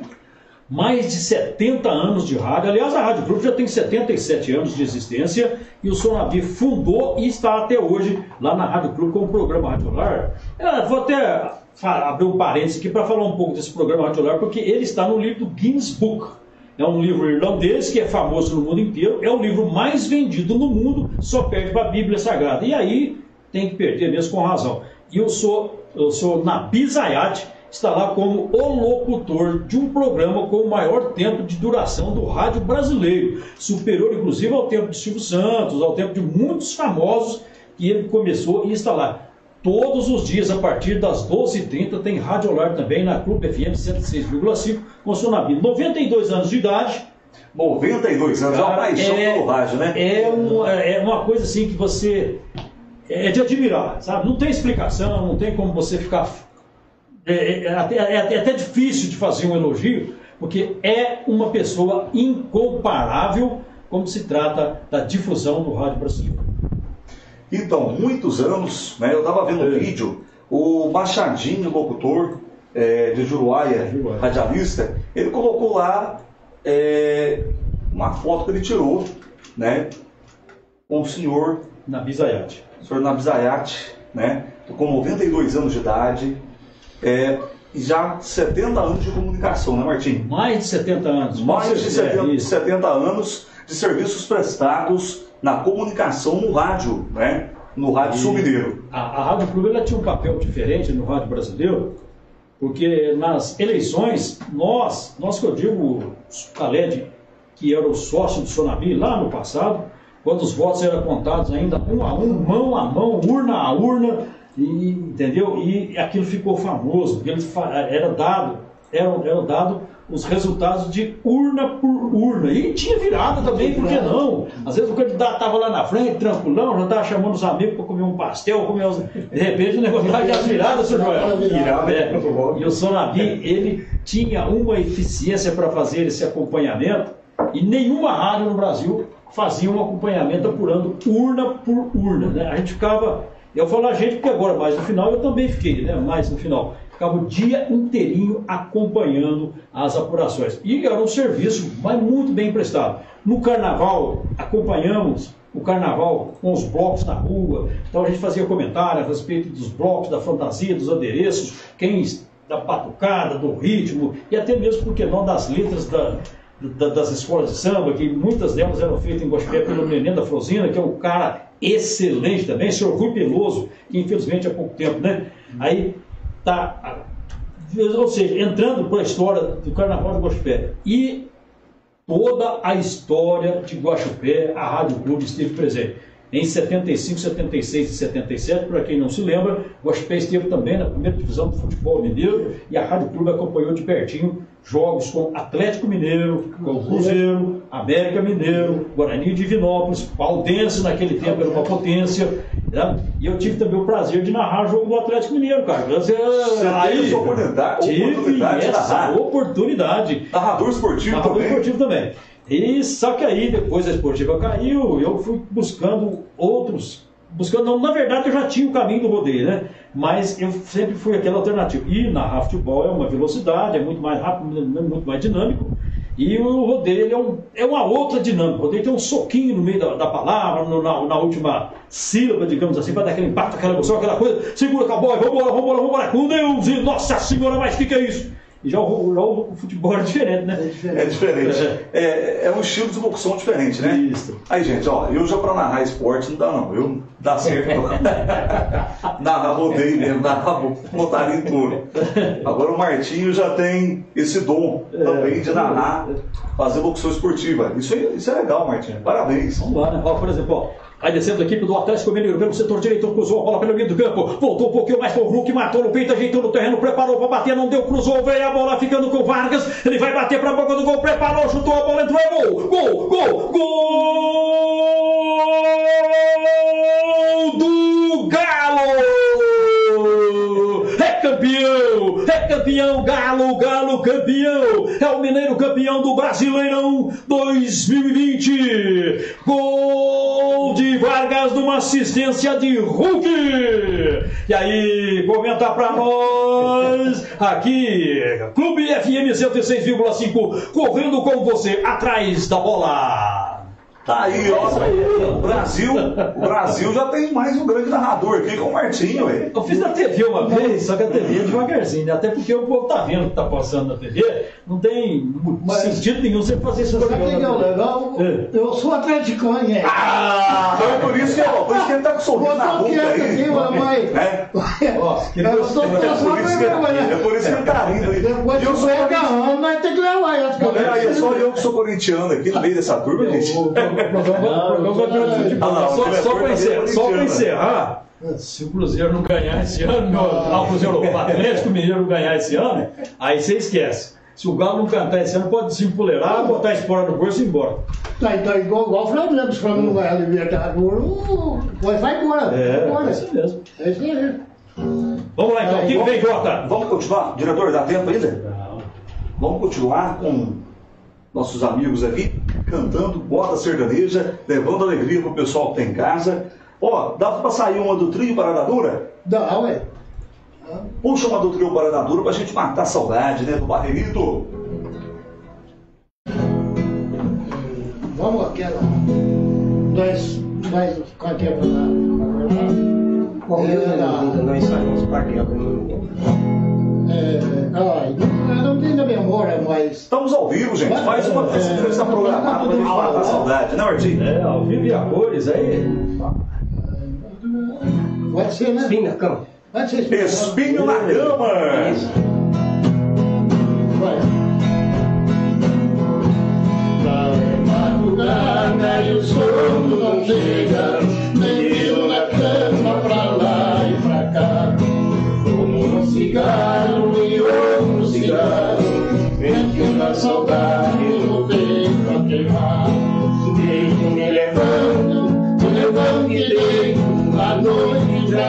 Mais de 70 anos de rádio. Aliás, a Rádio Clube já tem 77 anos de existência e o Sonavi fundou e está até hoje lá na Rádio Clube com o programa Radiolar. É, vou até abrir um parênteses aqui para falar um pouco desse programa Radiolar, porque ele está no livro do Guinness Book. É um livro irlandês que é famoso no mundo inteiro, é o livro mais vendido no mundo, só perde para a Bíblia Sagrada. E aí tem que perder mesmo com razão. E eu sou, eu sou Nabi Zayat, está lá como o locutor de um programa com o maior tempo de duração do rádio brasileiro, superior inclusive ao tempo de Silvio Santos, ao tempo de muitos famosos que ele começou e está lá. Todos os dias, a partir das 12h30, tem Rádio Lar também na Clube FM 106,5, com seu Nabi. 92 anos de idade, 92 anos, é uma Cara, paixão é- pelo rádio, né? é, um- é uma coisa assim que você. É de admirar, sabe? Não tem explicação, não tem como você ficar. É, é até, é até- é até difícil de fazer um elogio, porque é uma pessoa incomparável quando se trata da difusão do rádio brasileiro. Então, muitos anos, né? Eu estava vendo um É. vídeo, o Machadinho, locutor é, de Juruáia, Juruáia. radialista, ele colocou lá é, uma foto que ele tirou, né? Com o senhor, Na Bisayate. o senhor Nabizayat, né? Com 92 anos de idade, é, já 70 anos de comunicação, né, Martim? Mais de 70 anos. Mais de É, 70, isso. 70 anos de serviços prestados na comunicação no rádio, né? No rádio E-. A, a Rádio Clube tinha um papel diferente no rádio brasileiro, porque nas eleições, nós, nós que eu digo, o Khaled, que era o sócio do Sonabi lá no passado, quando os votos eram contados ainda um a um, mão a mão, urna a urna, e, entendeu? E aquilo ficou famoso, porque ele era dado, eram, eram dado os resultados de urna por urna. E tinha virada também, por que não? Às vezes o candidato estava lá na frente, tranquilão, já estava chamando os amigos para comer um pastel, comer uns... de repente o negócio lá já virada, seu Joel. Virada, É, e o Sonabi, ele tinha uma eficiência para fazer esse acompanhamento e nenhuma rádio no Brasil fazia um acompanhamento apurando urna por urna. Né? A gente ficava, eu falo a gente porque agora mais no final eu também fiquei, né? mais no final. Ficava o dia inteirinho acompanhando as apurações. E era um serviço, mas muito bem prestado. No carnaval, acompanhamos o carnaval com os blocos na rua. Então a gente fazia comentário a respeito dos blocos, da fantasia, dos adereços, quem da batucada, do ritmo e até mesmo, porque não, das letras da, da, das escolas de samba, que muitas delas eram feitas em Gospé pelo Neném da Frosina, que é um cara excelente também, o senhor Rui Peloso, que infelizmente há pouco tempo, né? Aí tá, ou seja, entrando para a história do Carnaval de Gospé e toda a história de Guaxupé, a Rádio Clube esteve presente. Em 75, 76 e 77, para quem não se lembra, Guaxupé esteve também na primeira divisão do futebol mineiro e a Rádio Clube acompanhou de pertinho jogos com Atlético Mineiro, com Cruzeiro, América Mineiro, Guarani de Divinópolis, Valdense naquele tempo era uma potência. Né? E eu tive também o prazer de narrar o jogo do Atlético Mineiro, cara. Você, Você aí, teve oportunidade, tive oportunidade essa oportunidade. Narrador esportivo narrador também. esportivo também. E só que aí, depois a esportiva caiu, eu fui buscando outros. Buscando, não, na verdade eu já tinha o caminho do rodeio, né? Mas eu sempre fui aquela alternativa. E narrar futebol é uma velocidade, é muito mais rápido, é muito mais dinâmico. E o rodeio é, um, é, uma outra dinâmica. O rodeio tem um soquinho no meio da, da palavra, no, na, na, última sílaba, digamos assim, para dar aquele impacto, aquela emoção, aquela coisa. Segura, cowboy, vambora, vambora, vambora, com Deus e Nossa Senhora, mas o que, que é isso? E já o, já o futebol é diferente, né? É diferente. É, diferente. É, é um estilo de locução diferente, né? Isso. Aí, gente, ó, eu já para narrar esporte não dá não. Eu dá certo. narrar rodeio mesmo, narrar montaria tudo. Agora o Martinho já tem esse dom é, também de narrar, fazer locução esportiva. Isso, é, isso é legal, Martinho. Parabéns. Vamos lá, né? Ó, por exemplo, ó. Aí descendo a equipe do Atlético Mineiro pelo setor direito, cruzou a bola pelo meio do campo, voltou um pouquinho mais pro Hulk, matou no peito, ajeitou no terreno, preparou para bater, não deu, cruzou, veio a bola ficando com o Vargas, ele vai bater para a boca do gol, preparou, chutou a bola, entrou, é gol, gol, gol, gol campeão! Galo, Galo campeão! É o Mineiro campeão do Brasileirão 2020! Gol de Vargas numa assistência de Hulk! E aí, comenta pra nós aqui, Clube FM 106,5, correndo com você atrás da bola! Tá aí, ó. O Brasil, o Brasil já tem mais um grande narrador aqui com o Martinho, ué. Eu fiz na TV uma vez, só que a TV é devagarzinho, né? Até porque o povo tá vendo o que tá passando na TV, não tem Mas, sentido nenhum você fazer isso Sabe o que é o legal? É. Eu sou atleticano, é. Ah! Então é por isso que, ó, por isso que ele tá com sorriso na boca aí. Aqui, mãe. É. Ó, eu estou pensando é por isso que ele tá rindo aí. Depois eu sou ano, nós temos que levar. É só eu que sou corintiano aqui no meio dessa turma, gente só para encerrar, se o Cruzeiro não ganhar esse ano, ah, o Cruzeiro, o Atlético Mineiro não ganhar esse ano, aí você esquece. Se o Galo não cantar esse ano, pode se empoleirar, botar a espora no bolso e ir embora. Tá, então, igual, igual o Flamengo, se o Flamengo não ganhar a Libertadores, vai embora. É, vai embora. é isso mesmo. É isso mesmo. Vamos lá então, o que vem, Jota? Vamos continuar? Diretor, dá tempo ainda? Não. Vamos continuar com nossos amigos aqui, cantando bota sertaneja, levando alegria pro pessoal que tem em casa. Ó, dá pra sair uma do trio Paranadura? Dá, ué. Puxa uma do trio Paranadura pra gente matar a saudade, né, do Barreirito. Vamos aquela. Nós, nós, é pra lá? É, nós saímos para é, ai, memória, mas. Estamos ao vivo, gente. Mais uma vez é, está programada para a gente matar a saudade, né, Martim? É, ao vivo e a cores aí. Pode ser, né? Espinho na cama. Pode ser espinho, espinho na cama. Isso. Vai. madrugada e o sono não chega,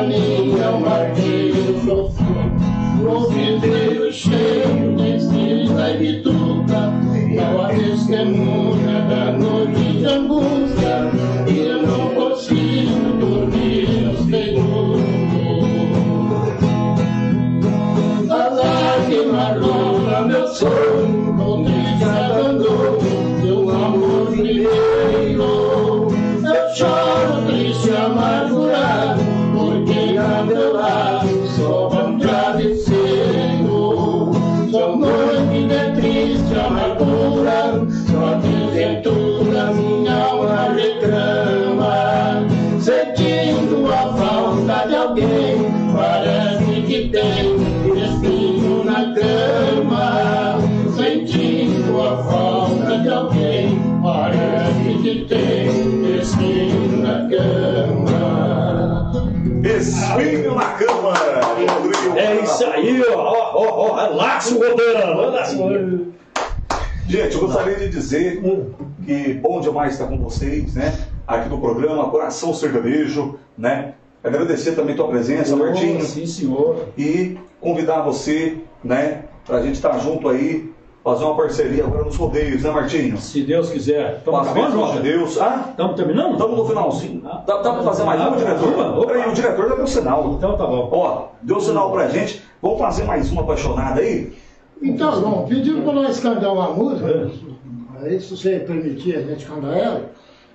mim é um marteiro profundo. No vidreiro cheio de estrela e bituca, é uma testemunha aí, ó, ó, ó, ó, relaxa o roteiro, relaxa o Gente, eu gostaria de dizer que bom demais estar com vocês, né? Aqui no programa Coração Sertanejo, né? Agradecer também tua presença, Martinho. Sim, senhor. E convidar você, né? Pra gente estar junto aí, fazer uma parceria agora nos rodeios, né, Martinho? Se Deus quiser. Com Estamos bênçãos de acabando, Deus. Ah, Estamos terminando? estamos no finalzinho. Ah. Dá, dá pra fazer mais uma, diretor? Opa, opa. Peraí, o diretor já deu sinal. Então tá bom. Ó, deu sinal pra gente. Vamos fazer mais uma apaixonada aí? Então, João, pediram para nós cantar uma música, É. aí se você permitir a gente cantar ela,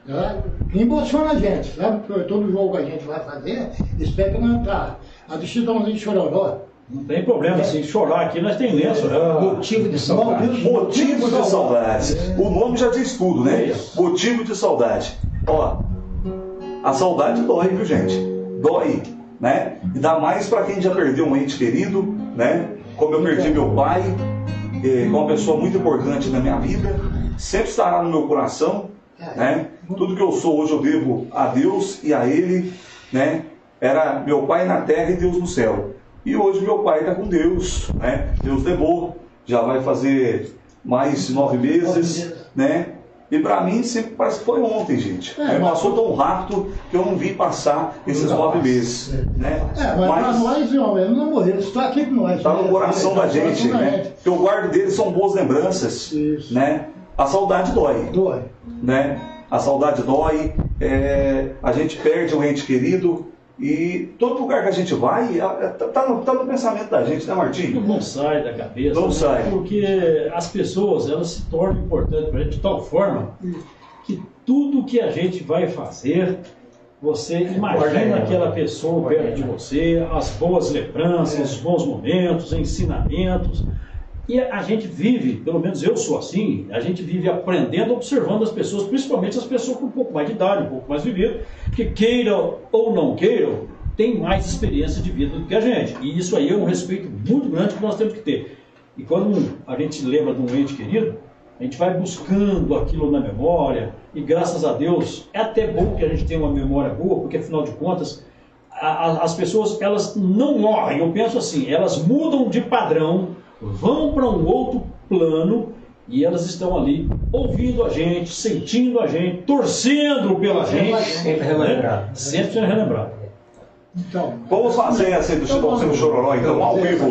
né, emociona a gente, sabe? Porque todo jogo que a gente vai fazer, eles pedem cantar. A do Chitãozinho de Chororó. Não tem problema, se chorar aqui nós tem lenço. né? Motivo de saudade. Motivo de saudade. O nome já diz tudo, né? Motivo de saudade. Ó, a saudade dói, viu, gente? Dói, né? E dá mais para quem já perdeu um ente querido, né? Como eu perdi meu pai, que é uma pessoa muito importante na minha vida, sempre estará no meu coração, né? Tudo que eu sou hoje eu devo a Deus e a Ele, né? Era meu pai na terra e Deus no céu. E hoje meu pai está com Deus, né? Deus levou, já vai fazer mais nove meses, né? E para mim sempre parece que foi ontem, gente. É, É, mas- passou tão rápido que eu não vi passar esses nove meses, né? É, mas, para nós, João, ele não morreu, ele está aqui com nós. Está no coração da Ele tá no gente, coração da né? Que eu guardo dele são boas lembranças, Isso. né? A saudade dói, Dói. né? A saudade dói, é, a gente perde um ente querido e todo lugar que a gente vai, é, é, tá, no, tá no pensamento da gente, né, Martinho? Não sai da cabeça. Não né? sai. Porque as pessoas, elas se tornam importantes para a gente de tal forma que tudo que a gente vai fazer, você imagina aquela pessoa perto de você, as boas lembranças, os bons momentos, ensinamentos. E a gente vive, pelo menos eu sou assim, a gente vive aprendendo, observando as pessoas, principalmente as pessoas com um pouco mais de idade, um pouco mais vivido, que queiram ou não queiram, tem mais experiência de vida do que a gente. E isso aí é um respeito muito grande que nós temos que ter. E quando a gente lembra de um ente querido, a gente vai buscando aquilo na memória, e graças a Deus, é até bom que a gente tenha uma memória boa, porque afinal de contas, a- a- as pessoas elas não morrem. Eu penso assim, elas mudam de padrão, vão para um outro plano e elas estão ali ouvindo a gente, sentindo a gente, torcendo pela gente, Sempre né? relembrado. sempre sendo relembrado. Então, Vamos fazer essa do Chitãozinho Chororó, então, ao vivo.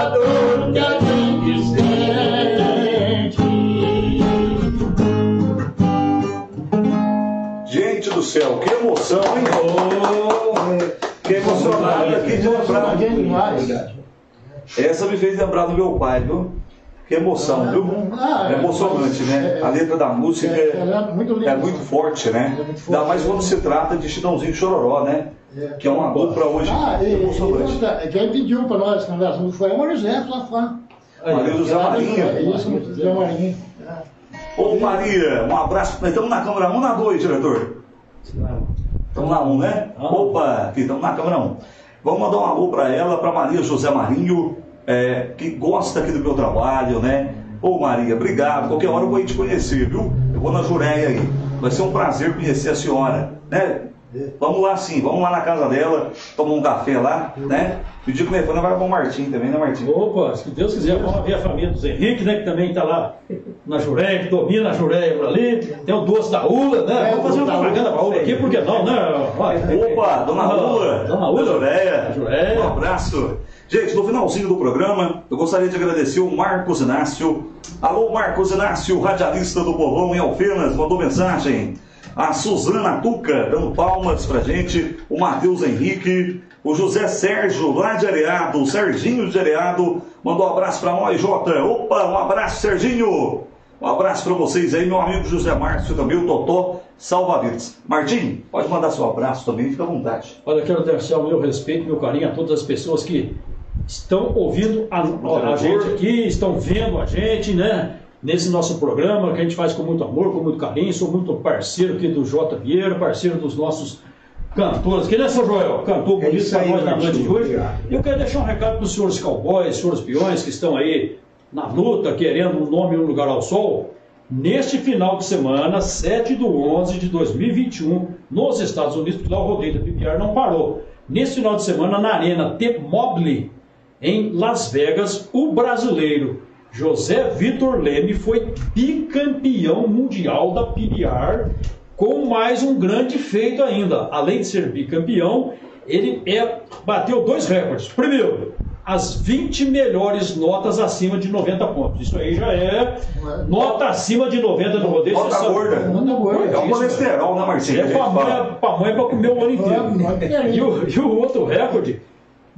A dor que a gente sente. Gente do céu, que emoção, hein? Que emocionado aqui de lembrar. demais. Essa me fez lembrar do meu pai, viu? Que emoção, viu? Ah, É emocionante, né? é, A letra da música é, é muito é forte, né? É. Ainda mais quando se trata de Chitãozinho Chororó, né? É. Que é uma dupla hoje Ah, e, e emocionante. outra, quem pediu para nós música foi a Maria José Flafá. Maria José Marinha. É isso, José Marinha. Ô Maria, um abraço. Nós estamos na câmera 1 ou na 2, diretor? Estamos na 1, né? Opa, aqui estamos na câmera 1. Vamos mandar um alô para ela, para Maria José Marinho, é, que gosta aqui do meu trabalho, né? Ô Maria, obrigado. Qualquer hora eu vou ir te conhecer, viu? Eu vou na Jureia aí. Vai ser um prazer conhecer a senhora, né? Vamos lá sim, vamos lá na casa dela, tomar um café lá, né? Pedir que o telefone vai para o Martim também, né, Martim? Opa, se Deus quiser, vamos ver a família dos Henrique, né? Que também está lá na Jureia, que domina a Jureia por ali. Tem o doce da Ula, né? É, Vamos fazer uma Ula. propaganda pra Ula aqui, por que não, né? Vai. Opa, Dona Ah, Ula, Dona Ula. Jureia, Jureia. um abraço. Gente, no finalzinho do programa, eu gostaria de agradecer o Marcos Inácio. Alô, Marcos Inácio, radialista do Povão em Alfenas, mandou mensagem. A Suzana Tuca, dando palmas pra gente. O Matheus Henrique. O José Sérgio, lá de Areado. O Serginho de Areado, mandou um abraço pra nós, Jota. Opa, um abraço, Serginho. Um abraço pra vocês aí, meu amigo José Márcio também, o Totó Salva-Vidas. Martim, pode mandar seu abraço também, fica à vontade. Olha, quero deixar o meu respeito, meu carinho a todas as pessoas que estão ouvindo a, a gente aqui, estão vendo a gente, né? Nesse nosso programa que a gente faz com muito amor, com muito carinho. Sou muito parceiro aqui do Jota Vieira, parceiro dos nossos cantores. Que, né, seu Joel? Cantor É bonito isso para nós na noite de hoje. E eu quero deixar um recado para os senhores cowboys, senhores peões que estão aí na luta, querendo um nome e um lugar ao sol. Neste final de semana, 7 de 11 de 2021, nos Estados Unidos, porque lá o rodeio da PBR não parou. Nesse final de semana, na Arena T-Mobile, em Las Vegas, o brasileiro José Vitor Leme foi bicampeão mundial da PBR, com mais um grande feito ainda. Além de ser bicampeão, ele é, bateu dois recordes. Primeiro, as 20 melhores notas acima de 90 pontos. Isso aí já é nota acima de 90 no rodeio. Nota sabe. gorda. É o colesterol, né, Martim? É que a gente pra mãe, fala. pra mãe pra comer o ano inteiro. E o, e o outro recorde,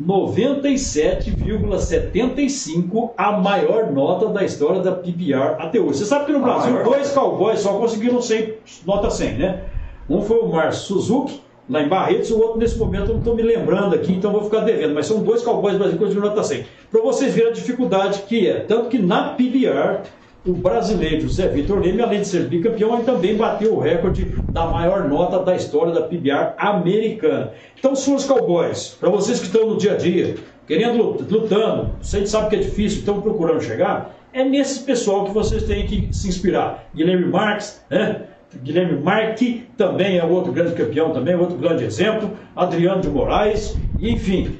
97,75, a maior nota da história da PBR até hoje. Você sabe que no Brasil, dois cowboys só conseguiram 100, nota 100, né? Um foi o Márcio Suzuki, lá em Barretos, o outro nesse momento eu não estou me lembrando aqui, então vou ficar devendo. Mas são dois cowboys brasileiros que conseguiram nota 100. Para vocês verem a dificuldade que é. Tanto que na PBR, o brasileiro José Vitor Leme, além de ser bicampeão, ele também bateu o recorde da maior nota da história da PBR americana. Então, senhores cowboys, para vocês que estão no dia a dia, querendo lut- lutando, vocês sabem que é difícil, estão procurando chegar, é nesse pessoal que vocês têm que se inspirar. Guilherme Marques, né? Guilherme Marque também é outro grande campeão, também é outro grande exemplo. Adriano de Moraes, enfim,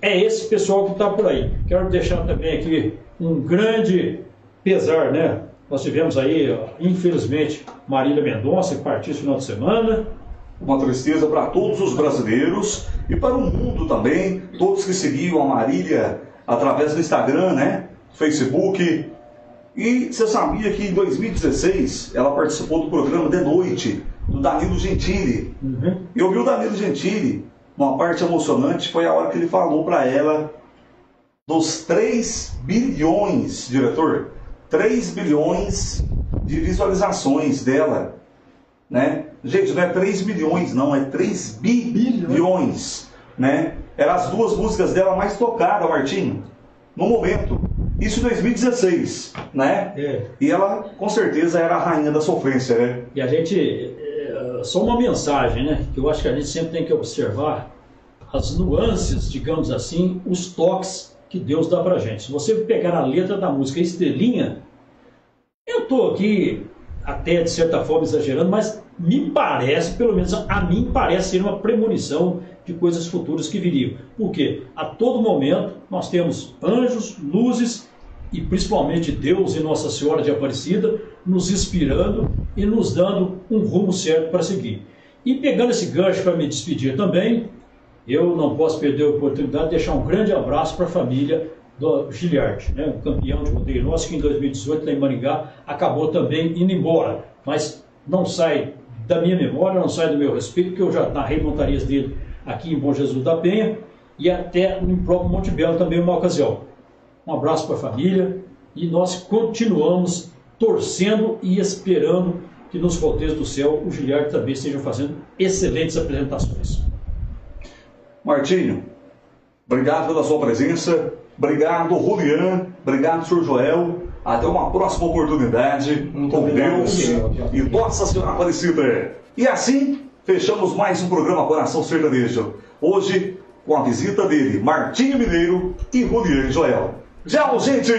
é esse pessoal que está por aí. Quero deixar também aqui um grande pesar, né? Nós tivemos aí, infelizmente, Marília Mendonça, que partiu esse final de semana. Uma tristeza para todos os brasileiros e para o mundo também, todos que seguiam a Marília através do Instagram, né? Facebook. E você sabia que em 2016 ela participou do programa De Noite, do Danilo Gentili. E eu vi o Danilo Gentili, uma parte emocionante foi a hora que ele falou para ela dos 3 bilhões, diretor, 3 bilhões de visualizações dela, né? Gente, não é 3 milhões, não, é 3 bilhões, né? Eram as duas músicas dela mais tocadas, Martinho, no momento. Isso em 2016, né? É. E ela, com certeza, era a rainha da sofrência, né? E a gente, eh, só uma mensagem, né? Que eu acho que a gente sempre tem que observar as nuances, digamos assim, os toques que Deus dá pra gente. Se você pegar a letra da música Estrelinha, eu tô aqui até de certa forma exagerando, mas me parece, pelo menos a mim parece ser uma premonição de coisas futuras que viriam. Porque a todo momento nós temos anjos, luzes e principalmente Deus e Nossa Senhora de Aparecida nos inspirando e nos dando um rumo certo para seguir. E pegando esse gancho para me despedir também, eu não posso perder a oportunidade de deixar um grande abraço para a família do Giliard, né, um campeão de rodeio nosso que em 2018 lá em Maringá acabou também indo embora, mas não sai da minha memória, não sai do meu respeito, porque eu já narrei montarias dele aqui em Bom Jesus da Penha e até no próprio Monte Belo também uma ocasião. Um abraço para a família e nós continuamos torcendo e esperando que nos roteiros do céu o Giliard também esteja fazendo excelentes apresentações. Martinho, obrigado pela sua presença. Obrigado, Julian. Obrigado, Sr. Joel. Até uma próxima oportunidade Muito com obrigado, Deus senhor. e Nossa Senhora Aparecida. E assim, fechamos mais um programa Coração Sertanejo. Hoje, com a visita dele, Martinho Mineiro e Julian Joel. Tchau, gente!